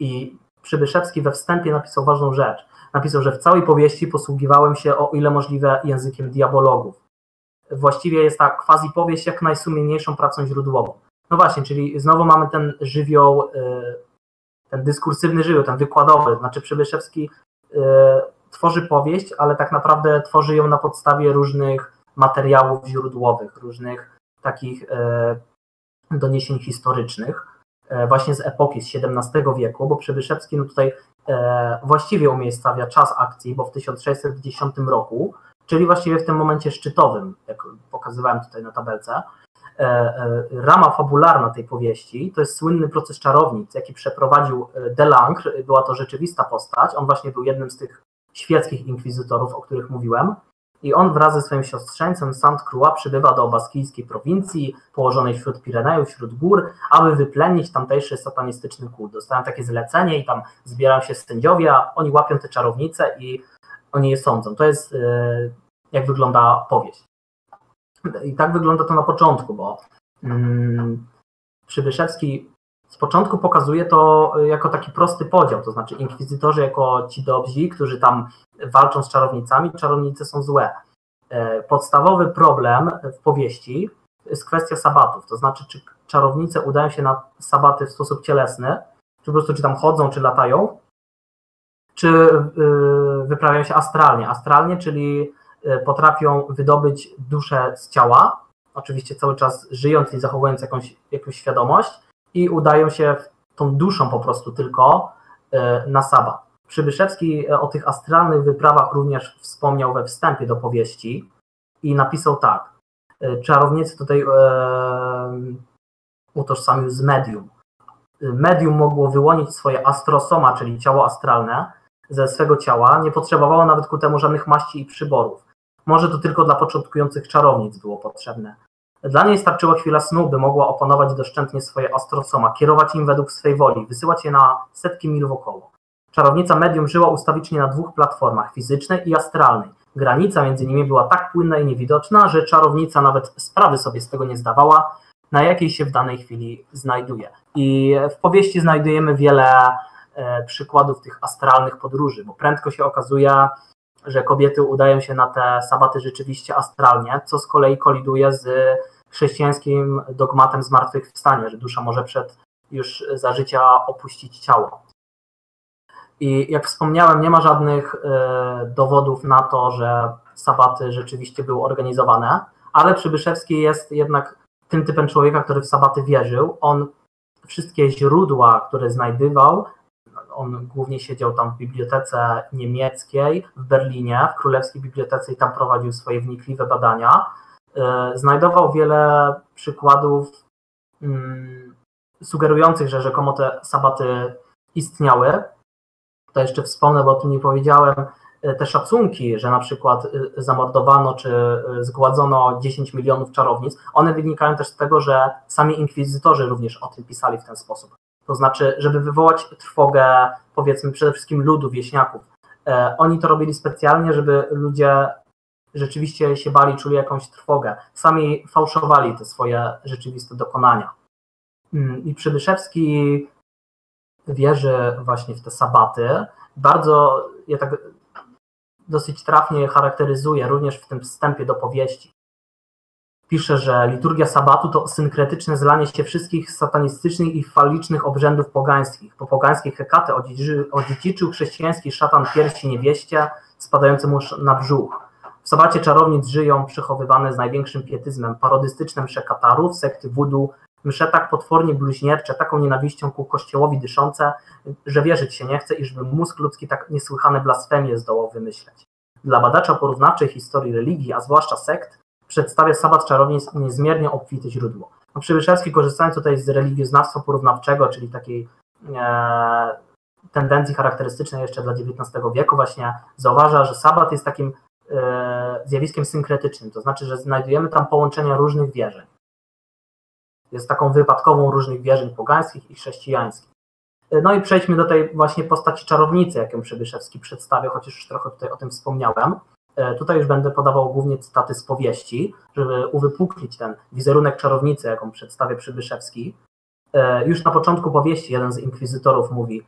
I Przybyszewski we wstępie napisał ważną rzecz. Napisał, że w całej powieści posługiwałem się o ile możliwe językiem diabologów. Właściwie jest ta quasi powieść jak najsumienniejszą pracą źródłową. No właśnie, czyli znowu mamy ten żywioł, y, ten dyskursywny żywioł, ten wykładowy. Znaczy Przybyszewski y, tworzy powieść, ale tak naprawdę tworzy ją na podstawie różnych materiałów źródłowych, różnych takich y, doniesień historycznych. E, właśnie z epoki, z XVII wieku, bo Przybyszewski no tutaj e, właściwie umiejscawia czas akcji, bo w 1610 roku, czyli właściwie w tym momencie szczytowym, jak pokazywałem tutaj na tabelce, e, rama fabularna tej powieści to jest słynny proces czarownic, jaki przeprowadził Delangre, była to rzeczywista postać, on właśnie był jednym z tych świeckich inkwizytorów, o których mówiłem, i on wraz ze swoim siostrzeńcem Saint Croix przybywa do baskijskiej prowincji, położonej wśród Pirenejów, wśród gór, aby wyplenić tamtejszy satanistyczny kult. Dostałem takie zlecenie i tam zbierają się sędziowie, a oni łapią te czarownice i oni je sądzą. To jest e, jak wygląda powieść. I tak wygląda to na początku, bo mm, Przybyszewski z początku pokazuje to jako taki prosty podział, to znaczy inkwizytorzy jako ci dobrzy, którzy tam walczą z czarownicami, czarownice są złe. E, podstawowy problem w powieści jest kwestia sabatów, to znaczy czy czarownice udają się na sabaty w sposób cielesny, czy po prostu czy tam chodzą, czy latają, czy y, wyprawiają się astralnie. Astralnie, czyli y, potrafią wydobyć duszę z ciała, oczywiście cały czas żyjąc i zachowując jakąś, jakąś świadomość, i udają się tą duszą po prostu tylko e, na sabat. Przybyszewski e, o tych astralnych wyprawach również wspomniał we wstępie do powieści i napisał tak. E, czarownicy tutaj e, utożsamił z medium. Medium mogło wyłonić swoje astrosoma, czyli ciało astralne, ze swego ciała, nie potrzebowało nawet ku temu żadnych maści i przyborów. Może to tylko dla początkujących czarownic było potrzebne. Dla niej starczyła chwila snu, by mogła oponować doszczętnie swoje astrosoma, kierować im według swej woli, wysyłać je na setki mil wokoło. Czarownica medium żyła ustawicznie na dwóch platformach, fizycznej i astralnej. Granica między nimi była tak płynna i niewidoczna, że czarownica nawet sprawy sobie z tego nie zdawała, na jakiej się w danej chwili znajduje. I w powieści znajdujemy wiele przykładów tych astralnych podróży, bo prędko się okazuje, że kobiety udają się na te sabaty rzeczywiście astralnie, co z kolei koliduje z chrześcijańskim dogmatem zmartwychwstania, że dusza może przed już za życia opuścić ciało. I jak wspomniałem, nie ma żadnych e, dowodów na to, że sabaty rzeczywiście były organizowane, ale Przybyszewski jest jednak tym typem człowieka, który w sabaty wierzył. On wszystkie źródła, które znajdywał, on głównie siedział tam w bibliotece niemieckiej w Berlinie, w Królewskiej Bibliotece i tam prowadził swoje wnikliwe badania. E, znajdował wiele przykładów mm, sugerujących, że rzekomo te sabaty istniały. To jeszcze wspomnę, bo o tym nie powiedziałem, e, te szacunki, że na przykład e, zamordowano czy zgładzono 10 milionów czarownic, one wynikają też z tego, że sami inkwizytorzy również o tym pisali w ten sposób. To znaczy, żeby wywołać trwogę, powiedzmy przede wszystkim ludu, wieśniaków. Oni to robili specjalnie, żeby ludzie rzeczywiście się bali, czuli jakąś trwogę. Sami fałszowali te swoje rzeczywiste dokonania. Mm, I Przybyszewski wierzy właśnie w te sabaty. Bardzo je tak dosyć trafnie charakteryzuje również w tym wstępie do powieści. Pisze, że liturgia sabatu to synkretyczne zlanie się wszystkich satanistycznych i falicznych obrzędów pogańskich. Po pogańskiej Hekaty odziedziczył chrześcijański szatan piersi niewieście spadający mu na brzuch. W sabacie czarownic żyją przechowywane z największym pietyzmem parodystyczne msze katarów, sekty wudu, msze tak potwornie bluźniercze, taką nienawiścią ku kościołowi dyszące, że wierzyć się nie chce, iżby mózg ludzki tak niesłychane blasfemie zdołał wymyśleć. Dla badacza porównawczej historii religii, a zwłaszcza sekt, przedstawia sabat czarownic niezmiernie obfite źródło. No, Przybyszewski korzystając tutaj z religioznawstwa porównawczego, czyli takiej e, tendencji charakterystycznej jeszcze dla XIX wieku, właśnie zauważa, że sabat jest takim zjawiskiem synkretycznym, to znaczy, że znajdujemy tam połączenia różnych wierzeń. Jest taką wypadkową różnych wierzeń pogańskich i chrześcijańskich. E, no i przejdźmy do tej właśnie postaci czarownicy, jaką Przybyszewski przedstawia, chociaż już trochę tutaj o tym wspomniałem. E, tutaj już będę podawał głównie cytaty z powieści, żeby uwypuklić ten wizerunek czarownicy, jaką przedstawia Przybyszewski. Już na początku powieści jeden z inkwizytorów mówi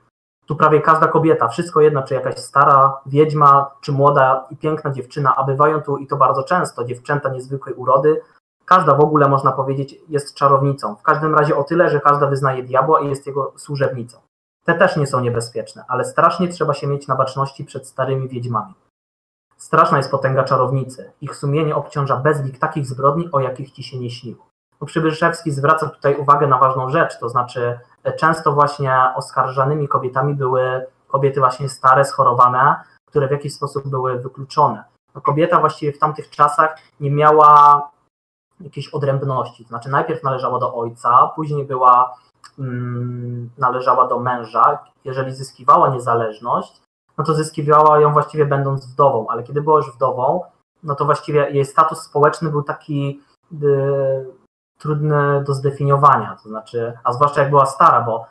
tu prawie każda kobieta, wszystko jedno, czy jakaś stara wiedźma, czy młoda i piękna dziewczyna, a bywają tu i to bardzo często dziewczęta niezwykłej urody. Każda w ogóle, można powiedzieć, jest czarownicą. W każdym razie o tyle, że każda wyznaje diabła i jest jego służebnicą. Te też nie są niebezpieczne, ale strasznie trzeba się mieć na baczności przed starymi wiedźmami. Straszna jest potęga czarownicy. Ich sumienie obciąża bezlik takich zbrodni, o jakich ci się nie śniło. No, Przybyszewski zwraca tutaj uwagę na ważną rzecz, to znaczy często właśnie oskarżanymi kobietami były kobiety właśnie stare, schorowane, które w jakiś sposób były wykluczone. No kobieta właściwie w tamtych czasach nie miała jakiejś odrębności, to znaczy najpierw należała do ojca, później była mm, należała do męża. Jeżeli zyskiwała niezależność, no to zyskiwała ją właściwie będąc wdową, ale kiedy była już wdową, no to właściwie jej status społeczny był taki trudne do zdefiniowania, to znaczy, a zwłaszcza jak była stara, bo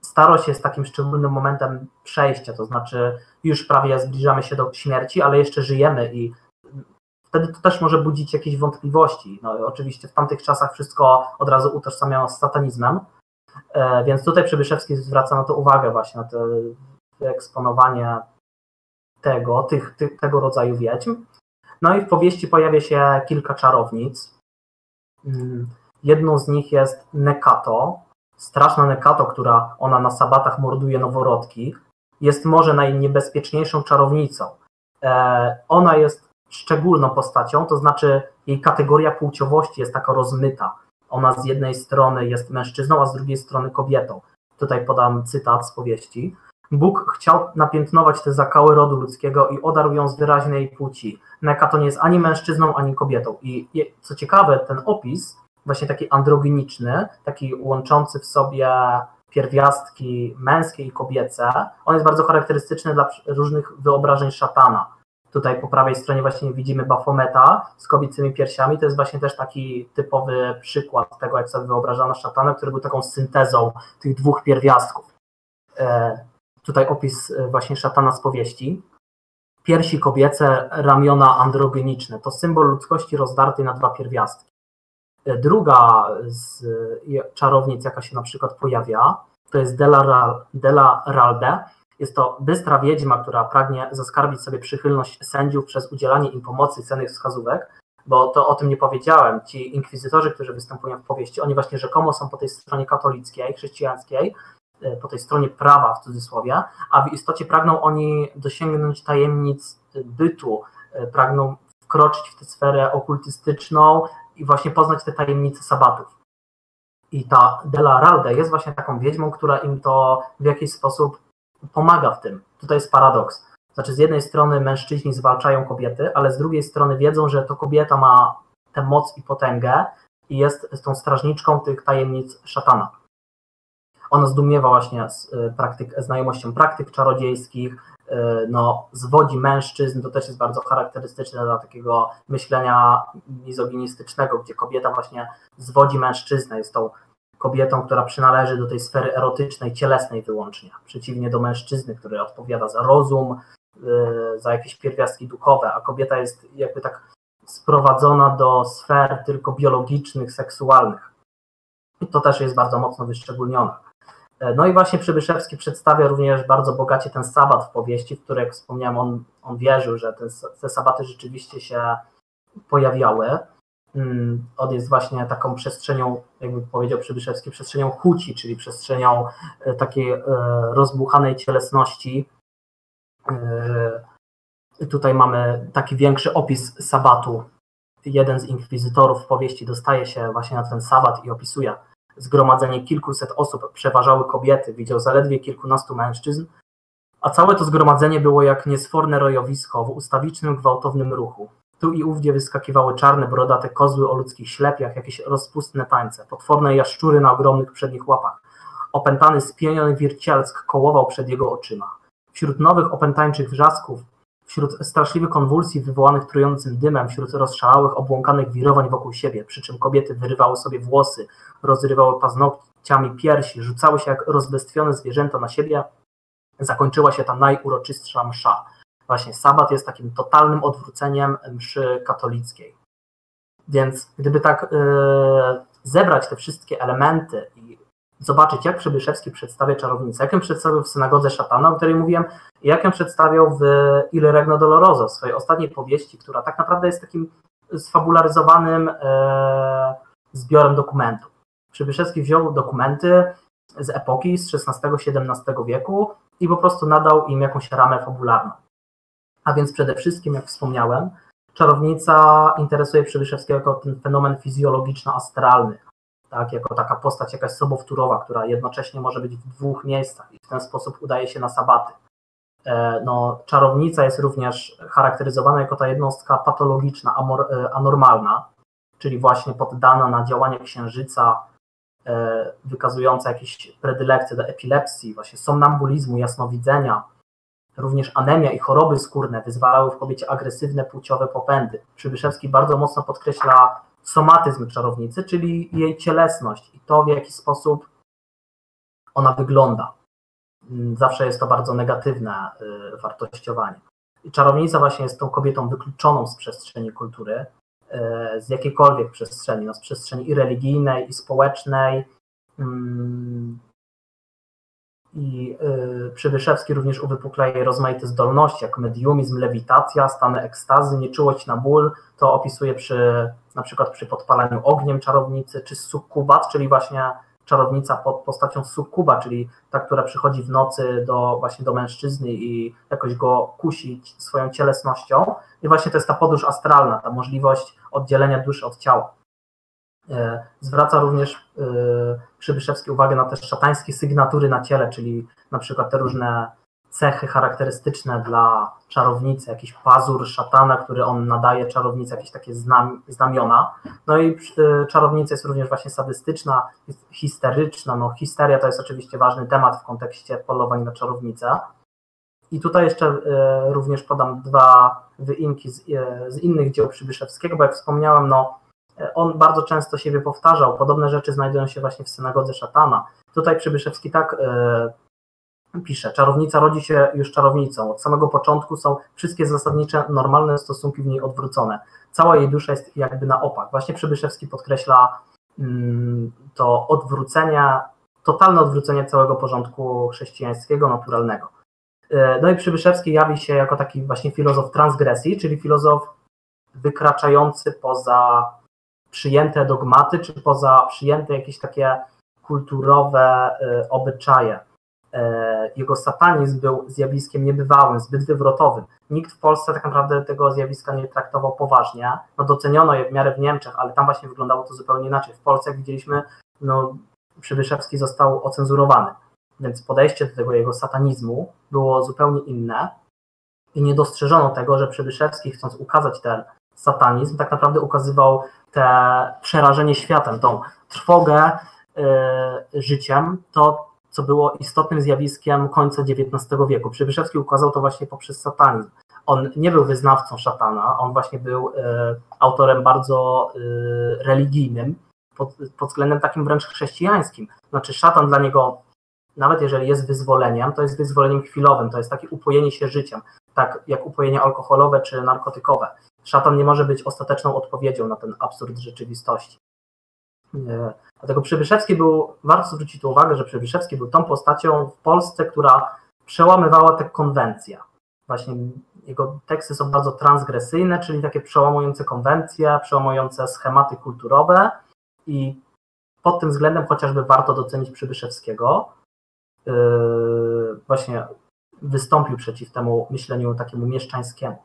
starość jest takim szczególnym momentem przejścia, to znaczy już prawie zbliżamy się do śmierci, ale jeszcze żyjemy i wtedy to też może budzić jakieś wątpliwości. No oczywiście w tamtych czasach wszystko od razu utożsamiano z satanizmem, e, więc tutaj Przybyszewski zwraca na to uwagę właśnie, na to wyeksponowanie tego, tych, tych, tego rodzaju wiedźm. No i w powieści pojawia się kilka czarownic. Jedną z nich jest Nekato, straszna Nekato, która ona na sabatach morduje noworodki. Jest może najniebezpieczniejszą czarownicą. E, ona jest szczególną postacią, to znaczy jej kategoria płciowości jest taka rozmyta. Ona z jednej strony jest mężczyzną, a z drugiej strony kobietą. Tutaj podam cytat z powieści. Bóg chciał napiętnować te zakały rodu ludzkiego i odarł ją z wyraźnej płci. Nekato nie jest ani mężczyzną, ani kobietą. I co ciekawe, ten opis właśnie taki androgeniczny, taki łączący w sobie pierwiastki męskie i kobiece, on jest bardzo charakterystyczny dla różnych wyobrażeń szatana. Tutaj po prawej stronie właśnie widzimy Bafometa z kobiecymi piersiami. To jest właśnie też taki typowy przykład tego, jak sobie wyobrażano szatana, który był taką syntezą tych dwóch pierwiastków. E, tutaj opis e, właśnie szatana z powieści. Piersi kobiece, ramiona androgeniczne. To symbol ludzkości rozdartej na dwa pierwiastki. Druga z czarownic, jaka się na przykład pojawia, to jest Dela, Dela. Jest to bystra wiedźma, która pragnie zaskarbić sobie przychylność sędziów przez udzielanie im pomocy cennych wskazówek, bo to o tym nie powiedziałem. Ci inkwizytorzy, którzy występują w powieści, oni właśnie rzekomo są po tej stronie katolickiej, chrześcijańskiej, e, po tej stronie prawa w cudzysłowie, a w istocie pragną oni dosięgnąć tajemnic bytu, e, pragną wkroczyć w tę sferę okultystyczną i właśnie poznać te tajemnice sabatów. I ta Della Ralde jest właśnie taką wiedźmą, która im to w jakiś sposób pomaga w tym. Tutaj jest paradoks. Znaczy, z jednej strony mężczyźni zwalczają kobiety, ale z drugiej strony wiedzą, że to kobieta ma tę moc i potęgę i jest tą strażniczką tych tajemnic szatana. Ona zdumiewa właśnie z y, praktyk, znajomością praktyk czarodziejskich, no, zwodzi mężczyzn, to też jest bardzo charakterystyczne dla takiego myślenia mizoginistycznego, gdzie kobieta właśnie zwodzi mężczyznę, jest tą kobietą, która przynależy do tej sfery erotycznej, cielesnej wyłącznie, przeciwnie do mężczyzny, który odpowiada za rozum, y, za jakieś pierwiastki duchowe, a kobieta jest jakby tak sprowadzona do sfer tylko biologicznych, seksualnych. I to też jest bardzo mocno wyszczególnione. E, no i właśnie Przybyszewski przedstawia również bardzo bogacie ten sabat w powieści, w której, jak wspomniałem, on, on wierzył, że te, te sabaty rzeczywiście się pojawiały. Mm, on jest właśnie taką przestrzenią, jakby powiedział Przybyszewski, przestrzenią chuci, czyli przestrzenią e, takiej e, rozbuchanej cielesności. Tutaj mamy taki większy opis sabatu. Jeden z inkwizytorów w powieści dostaje się właśnie na ten sabat i opisuje zgromadzenie kilkuset osób, przeważały kobiety, widział zaledwie kilkunastu mężczyzn, a całe to zgromadzenie było jak niesforne rojowisko w ustawicznym, gwałtownym ruchu. Tu i ówdzie wyskakiwały czarne, brodate kozły o ludzkich ślepiach, jakieś rozpustne tańce, potworne jaszczury na ogromnych przednich łapach. Opętany, spieniony wiercielsk kołował przed jego oczyma. Wśród nowych opętańczych wrzasków wśród straszliwych konwulsji wywołanych trującym dymem, wśród rozszalałych, obłąkanych wirowań wokół siebie, przy czym kobiety wyrywały sobie włosy, rozrywały paznokciami piersi, rzucały się jak rozbestwione zwierzęta na siebie, zakończyła się ta najuroczystsza msza. Właśnie sabat jest takim totalnym odwróceniem mszy katolickiej. Więc gdyby tak yy, zebrać te wszystkie elementy i zobaczyć, jak Przybyszewski przedstawia czarownicę, jak ją przedstawił w synagodze szatana, o której mówiłem, i jak ją przedstawiał w Il Regno Doloroso, w swojej ostatniej powieści, która tak naprawdę jest takim sfabularyzowanym e, zbiorem dokumentów. Przybyszewski wziął dokumenty z epoki z XVI-XVII wieku i po prostu nadał im jakąś ramę fabularną. A więc przede wszystkim, jak wspomniałem, czarownica interesuje Przybyszewskiego jako ten fenomen fizjologiczno-astralny, tak, jako taka postać jakaś sobowtórowa, która jednocześnie może być w dwóch miejscach i w ten sposób udaje się na sabaty. E, no, czarownica jest również charakteryzowana jako ta jednostka patologiczna, amor, e, anormalna, czyli właśnie poddana na działanie księżyca, e, wykazująca jakieś predylekcje do epilepsji, właśnie somnambulizmu, jasnowidzenia, również anemia i choroby skórne wyzwalały w kobiecie agresywne płciowe popędy. Przybyszewski bardzo mocno podkreśla somatyzm czarownicy, czyli jej cielesność i to, w jaki sposób ona wygląda. Mm, zawsze jest to bardzo negatywne y, wartościowanie. Czarownica właśnie jest tą kobietą wykluczoną z przestrzeni kultury, y, z jakiejkolwiek przestrzeni, no z przestrzeni i religijnej, i społecznej. Mm, I y, Przybyszewski również uwypukla jej rozmaite zdolności, jak mediumizm, lewitacja, stany ekstazy, nieczułość na ból. To opisuje przy, na przykład przy podpalaniu ogniem czarownicy, czy sukubat, czyli właśnie czarownica pod postacią sukuba, czyli ta, która przychodzi w nocy do, właśnie do mężczyzny i jakoś go kusi swoją cielesnością. I właśnie to jest ta podróż astralna, ta możliwość oddzielenia duszy od ciała. E, zwraca również e, Przybyszewski uwagę na te szatańskie sygnatury na ciele, czyli na przykład te różne cechy charakterystyczne dla czarownicy, jakiś pazur szatana, który on nadaje czarownicy, jakieś takie znam, znamiona. No i y, czarownica jest również właśnie sadystyczna, histeryczna. No, histeria to jest oczywiście ważny temat w kontekście polowań na czarownicę. I tutaj jeszcze y, również podam dwa wyimki z, y, z innych dzieł Przybyszewskiego, bo jak wspomniałem, no, on bardzo często siebie powtarzał. Podobne rzeczy znajdują się właśnie w synagodze szatana. Tutaj Przybyszewski tak pisze, czarownica rodzi się już czarownicą. Od samego początku są wszystkie zasadnicze, normalne stosunki w niej odwrócone. Cała jej dusza jest jakby na opak. Właśnie Przybyszewski podkreśla mm, to odwrócenie, totalne odwrócenie całego porządku chrześcijańskiego, naturalnego. No i Przybyszewski jawi się jako taki właśnie filozof transgresji, czyli filozof wykraczający poza przyjęte dogmaty, czy poza przyjęte jakieś takie kulturowe obyczaje. E, jego satanizm był zjawiskiem niebywałym, zbyt wywrotowym. Nikt w Polsce tak naprawdę tego zjawiska nie traktował poważnie. No doceniono je w miarę w Niemczech, ale tam właśnie wyglądało to zupełnie inaczej. W Polsce, jak widzieliśmy, no, Przybyszewski został ocenzurowany, więc podejście do tego jego satanizmu było zupełnie inne i nie dostrzeżono tego, że Przybyszewski, chcąc ukazać ten satanizm, tak naprawdę ukazywał te przerażenie światem, tą trwogę yy, życiem, to co było istotnym zjawiskiem końca XIX wieku. Przybyszewski ukazał to właśnie poprzez satanizm. On nie był wyznawcą szatana, on właśnie był e, autorem bardzo e, religijnym, pod, pod względem takim wręcz chrześcijańskim. Znaczy szatan dla niego, nawet jeżeli jest wyzwoleniem, to jest wyzwoleniem chwilowym, to jest takie upojenie się życiem, tak jak upojenie alkoholowe czy narkotykowe. Szatan nie może być ostateczną odpowiedzią na ten absurd rzeczywistości. Dlatego Przybyszewski był, warto zwrócić uwagę, że Przybyszewski był tą postacią w Polsce, która przełamywała te konwencje. Właśnie jego teksty są bardzo transgresyjne, czyli takie przełamujące konwencje, przełamujące schematy kulturowe i pod tym względem chociażby warto docenić Przybyszewskiego. Yy, właśnie wystąpił przeciw temu myśleniu takiemu mieszczańskiemu.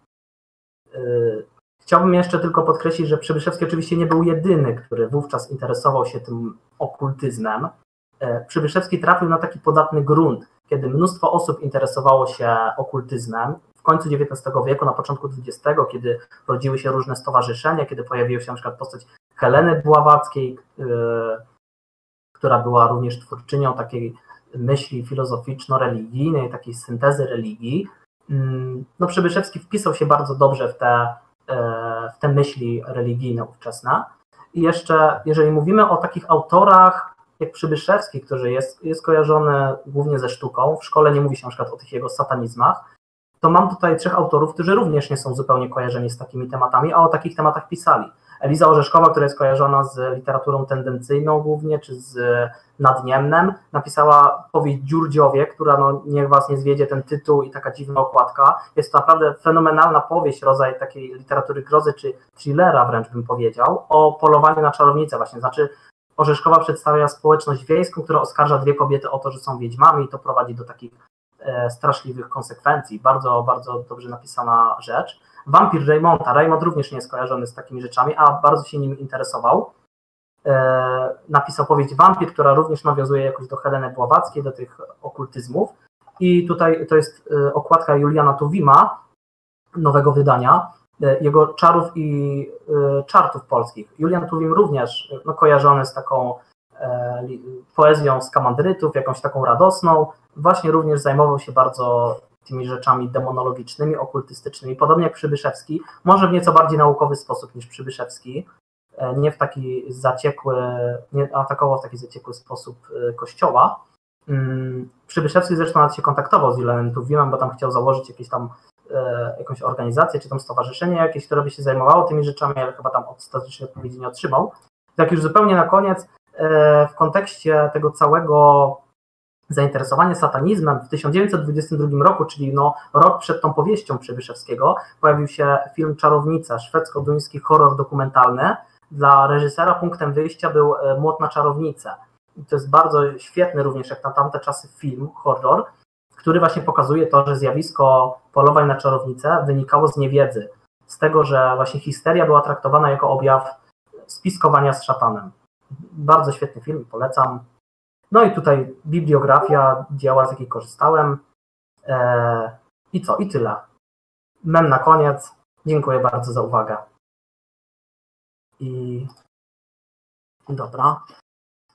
Yy, Chciałbym jeszcze tylko podkreślić, że Przybyszewski oczywiście nie był jedyny, który wówczas interesował się tym okultyzmem. E, Przybyszewski trafił na taki podatny grunt, kiedy mnóstwo osób interesowało się okultyzmem. W końcu XIX wieku, na początku XX, kiedy rodziły się różne stowarzyszenia, kiedy pojawiła się na przykład postać Heleny Bławackiej, e, która była również twórczynią takiej myśli filozoficzno-religijnej, takiej syntezy religii. Mm, no, Przybyszewski wpisał się bardzo dobrze w te w te myśli religijne ówczesne. I jeszcze, jeżeli mówimy o takich autorach jak Przybyszewski, który jest, jest kojarzony głównie ze sztuką, w szkole nie mówi się na przykład o tych jego satanizmach, to mam tutaj trzech autorów, którzy również nie są zupełnie kojarzeni z takimi tematami, a o takich tematach pisali. Eliza Orzeszkowa, która jest kojarzona z literaturą tendencyjną głównie, czy z Nadniemnem, napisała powieść Dziurdziowie, która no, niech was nie zwiedzie ten tytuł i taka dziwna okładka. Jest to naprawdę fenomenalna powieść, rodzaj takiej literatury grozy, czy thrillera wręcz bym powiedział, o polowaniu na czarownicę właśnie, znaczy Orzeszkowa przedstawia społeczność wiejską, która oskarża dwie kobiety o to, że są wiedźmami i to prowadzi do takich e, straszliwych konsekwencji. Bardzo, bardzo dobrze napisana rzecz. Wampir Raymonda. Raymond również nie jest kojarzony z takimi rzeczami, a bardzo się nim interesował. E, napisał powieść Wampir, która również nawiązuje jakoś do Heleny Bławackiej, do tych okultyzmów. I tutaj to jest e, okładka Juliana Tuwima, nowego wydania, e, jego czarów i czartów polskich. Julian Tuwim również no, kojarzony z taką poezją z kamandrytów, jakąś taką radosną, właśnie również zajmował się bardzo tymi rzeczami demonologicznymi, okultystycznymi, podobnie jak Przybyszewski, może w nieco bardziej naukowy sposób niż Przybyszewski, e, nie w taki zaciekły, nie atakował w taki zaciekły sposób e, kościoła. Mm, Przybyszewski zresztą nawet się kontaktował z Julianem Tuwimem, bo tam chciał założyć jakieś tam e, jakąś organizację, czy tam stowarzyszenie jakieś, które by się zajmowało tymi rzeczami, ale chyba tam ostatecznie odpowiedzi nie otrzymał. Tak już zupełnie na koniec, w kontekście tego całego zainteresowanie satanizmem w 1922 roku, czyli no rok przed tą powieścią Przybyszewskiego, pojawił się film Czarownica, szwedzko-duński horror dokumentalny. Dla reżysera punktem wyjścia był e, Młot na czarownicę. to jest bardzo świetny również jak na tamte czasy film, horror, który właśnie pokazuje to, że zjawisko polowań na czarownicę wynikało z niewiedzy, z tego, że właśnie histeria była traktowana jako objaw spiskowania z szatanem. Bardzo świetny film, polecam. No i tutaj bibliografia dzieła, z jakiej korzystałem. Eee, I co? I tyle. Mem na koniec. Dziękuję bardzo za uwagę. I dobra.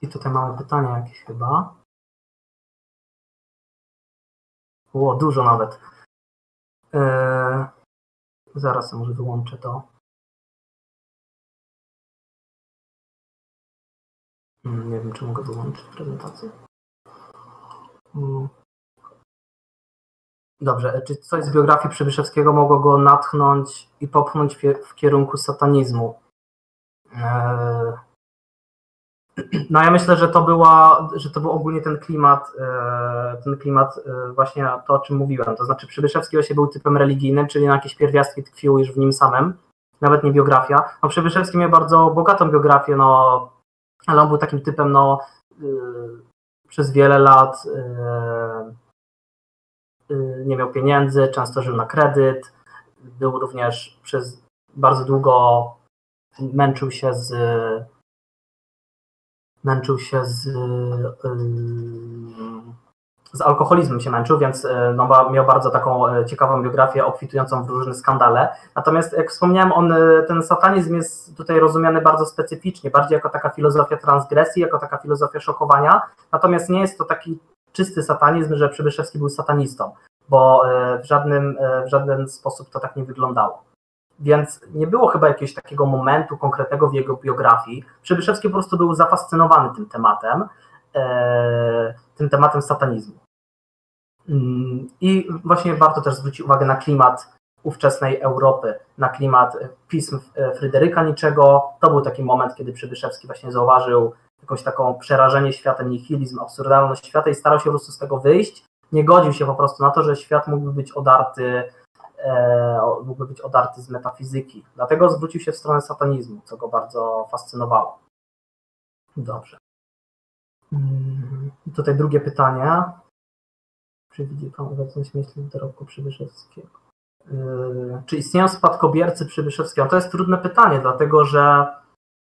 I tutaj mamy pytania jakieś chyba. Było dużo nawet. Eee, zaraz może wyłączę to. Nie wiem, czy mogę wyłączyć prezentację. Mm. Dobrze, czy coś z biografii Przybyszewskiego mogło go natchnąć i popchnąć w kierunku satanizmu? Eee, No ja myślę, że to była, że to był ogólnie ten klimat, e, ten klimat e, właśnie to, o czym mówiłem. To znaczy Przybyszewski właśnie był typem religijnym, czyli na jakieś pierwiastki tkwiły już w nim samym, nawet nie biografia. No Przybyszewski miał bardzo bogatą biografię, no, ale on był takim typem, no, przez wiele lat nie miał pieniędzy, często żył na kredyt, był również przez bardzo długo męczył się z męczył się z, z alkoholizmem się męczył, więc no, miał bardzo taką e, ciekawą biografię obfitującą w różne skandale. Natomiast jak wspomniałem, on, e, ten satanizm jest tutaj rozumiany bardzo specyficznie, bardziej jako taka filozofia transgresji, jako taka filozofia szokowania. Natomiast nie jest to taki czysty satanizm, że Przybyszewski był satanistą, bo e, w żadnym, w żaden sposób to tak nie wyglądało. Więc nie było chyba jakiegoś takiego momentu konkretnego w jego biografii. Przybyszewski po prostu był zafascynowany tym tematem, e, tym tematem satanizmu. Mm, I właśnie warto też zwrócić uwagę na klimat ówczesnej Europy, na klimat pism Fryderyka Niczego. To był taki moment, kiedy Przybyszewski właśnie zauważył jakąś taką przerażenie światem, nihilizm, absurdalność świata i starał się po prostu z tego wyjść. Nie godził się po prostu na to, że świat mógłby być odarty E, mógłby być odarty z metafizyki. Dlatego zwrócił się w stronę satanizmu, co go bardzo fascynowało. Dobrze. Mm, tutaj drugie pytanie. Czy widzi Pan obecność myśli dorobku Przybyszewskiego? E, czy istnieją spadkobiercy Przybyszewskiego? To jest trudne pytanie, dlatego że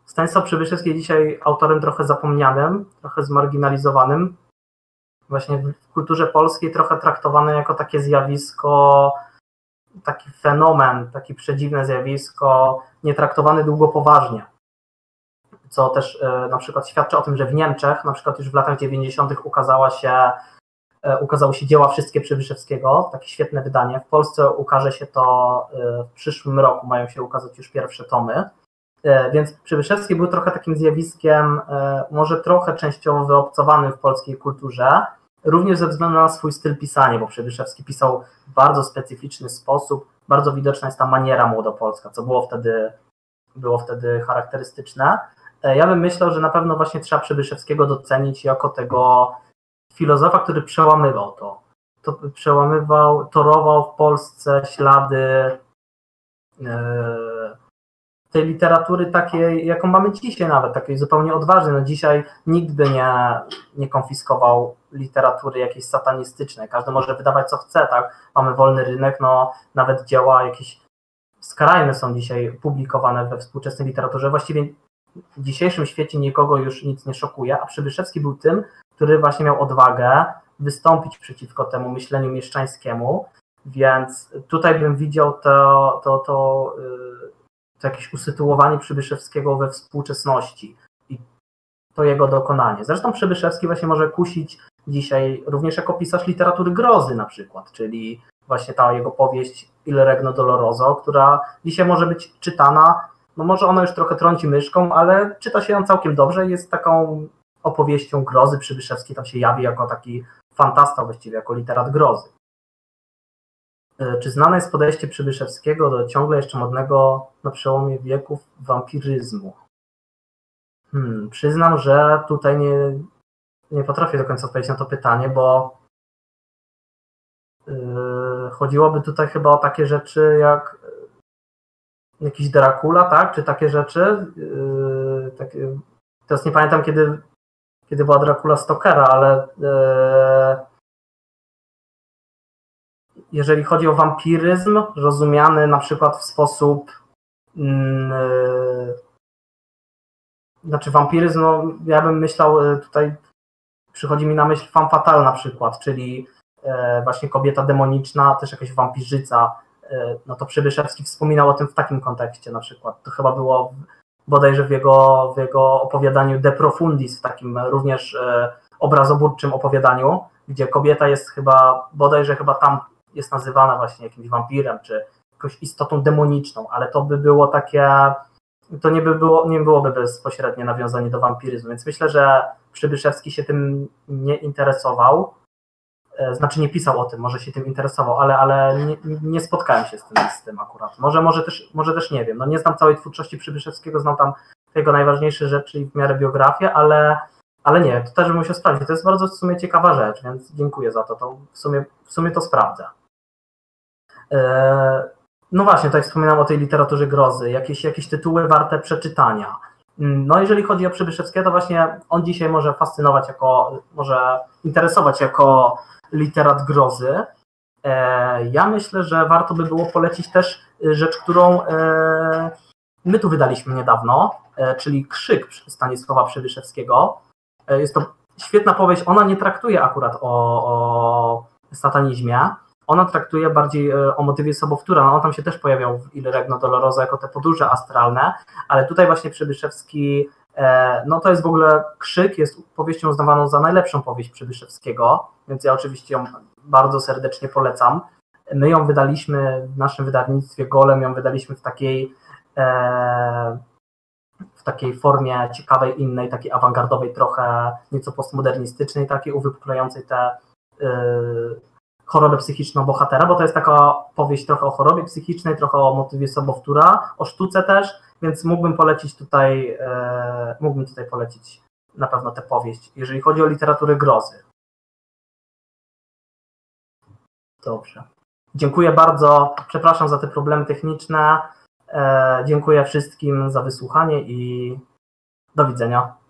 Stanisław Przybyszewski jest dzisiaj autorem trochę zapomnianym, trochę zmarginalizowanym. Właśnie w kulturze polskiej trochę traktowany jako takie zjawisko taki fenomen, takie przedziwne zjawisko, nietraktowany długo poważnie. Co też e, na przykład świadczy o tym, że w Niemczech, na przykład już w latach 90. ukazała się, e, ukazały się dzieła wszystkie Przybyszewskiego, takie świetne wydanie. W Polsce ukaże się to e, w przyszłym roku, mają się ukazać już pierwsze tomy. Więc Przybyszewski był trochę takim zjawiskiem, może trochę częściowo wyobcowanym w polskiej kulturze, również ze względu na swój styl pisania, bo Przybyszewski pisał w bardzo specyficzny sposób, bardzo widoczna jest ta maniera młodopolska, co było wtedy, było wtedy charakterystyczne. E, ja bym myślał, że na pewno właśnie trzeba Przybyszewskiego docenić jako tego filozofa, który przełamywał to. to przełamywał, torował w Polsce ślady yy, tej literatury takiej, jaką mamy dzisiaj nawet, takiej zupełnie odważnej. No dzisiaj nikt by nie, nie konfiskował literatury jakiejś satanistycznej. Każdy może wydawać co chce, tak? Mamy wolny rynek, no nawet dzieła jakieś skrajne są dzisiaj publikowane we współczesnej literaturze. Właściwie w dzisiejszym świecie nikogo już nic nie szokuje, a Przybyszewski był tym, który właśnie miał odwagę wystąpić przeciwko temu myśleniu mieszczańskiemu, więc tutaj bym widział to, to, to, yy, to jakieś usytuowanie Przybyszewskiego we współczesności i to jego dokonanie. Zresztą Przybyszewski właśnie może kusić dzisiaj również jako pisarz literatury grozy na przykład, czyli właśnie ta jego powieść Il Regno Doloroso, która dzisiaj może być czytana, no może ona już trochę trąci myszką, ale czyta się ją całkiem dobrze jest taką opowieścią grozy. Przybyszewski tam się jawi jako taki fantasta właściwie, jako literat grozy. E, czy znane jest podejście Przybyszewskiego do ciągle jeszcze modnego na przełomie wieków wampiryzmu? Hmm, przyznam, że tutaj nie, nie potrafię do końca odpowiedzieć na to pytanie, bo yy, chodziłoby tutaj chyba o takie rzeczy jak jakiś Dracula, tak? Czy takie rzeczy? Yy, takie, teraz nie pamiętam, kiedy, kiedy była Dracula Stokera, ale yy, jeżeli chodzi o wampiryzm, rozumiany na przykład w sposób yy, znaczy wampiryzm, no, ja bym myślał yy, tutaj przychodzi mi na myśl fan fatal na przykład, czyli e, właśnie kobieta demoniczna, też jakaś wampirzyca, no to Przybyszewski wspominał o tym w takim kontekście na przykład. To chyba było bodajże w jego, w jego opowiadaniu De Profundis, w takim również e, obrazoburczym opowiadaniu, gdzie kobieta jest chyba, bodajże chyba tam jest nazywana właśnie jakimś wampirem, czy jakąś istotą demoniczną, ale to by było takie, to nie, by było, nie byłoby bezpośrednie nawiązanie do wampiryzmu, więc myślę, że Przybyszewski się tym nie interesował, e, znaczy nie pisał o tym, może się tym interesował, ale, ale nie, nie spotkałem się z tym, z tym akurat. Może, może, też, może też nie wiem, no nie znam całej twórczości Przybyszewskiego, znam tam jego najważniejsze rzeczy w miarę biografię, ale, ale nie, to też bym musiał sprawdzić. To jest bardzo w sumie ciekawa rzecz, więc dziękuję za to. to w, sumie, w sumie to sprawdzę. E, no właśnie, tak jak wspominam o tej literaturze grozy, jakieś, jakieś tytuły warte przeczytania. Mm, no jeżeli chodzi o Przybyszewskiego, to właśnie on dzisiaj może fascynować jako, może interesować jako literat grozy. E, ja myślę, że warto by było polecić też rzecz, którą e, my tu wydaliśmy niedawno, czyli Krzyk Stanisława Przybyszewskiego. Jest to świetna powieść, ona nie traktuje akurat o, o satanizmie, ona traktuje bardziej e, o motywie sobowtóra. No on tam się też pojawiał w Il Regno Doloroso jako te podróże astralne, ale tutaj właśnie Przybyszewski, e, no to jest w ogóle Krzyk, jest powieścią uznawaną za najlepszą powieść Przybyszewskiego, więc ja oczywiście ją bardzo serdecznie polecam. My ją wydaliśmy w naszym wydawnictwie Golem, ją wydaliśmy w takiej e, w takiej formie ciekawej, innej, takiej awangardowej, trochę nieco postmodernistycznej, takiej uwypuklającej te chorobę psychiczną bohatera, bo to jest taka powieść trochę o chorobie psychicznej, trochę o motywie sobowtóra, o sztuce też, więc mógłbym polecić tutaj, e, mógłbym tutaj polecić na pewno tę powieść, jeżeli chodzi o literaturę grozy. Dobrze. Dziękuję bardzo. Przepraszam za te problemy techniczne. E, dziękuję wszystkim za wysłuchanie i do widzenia.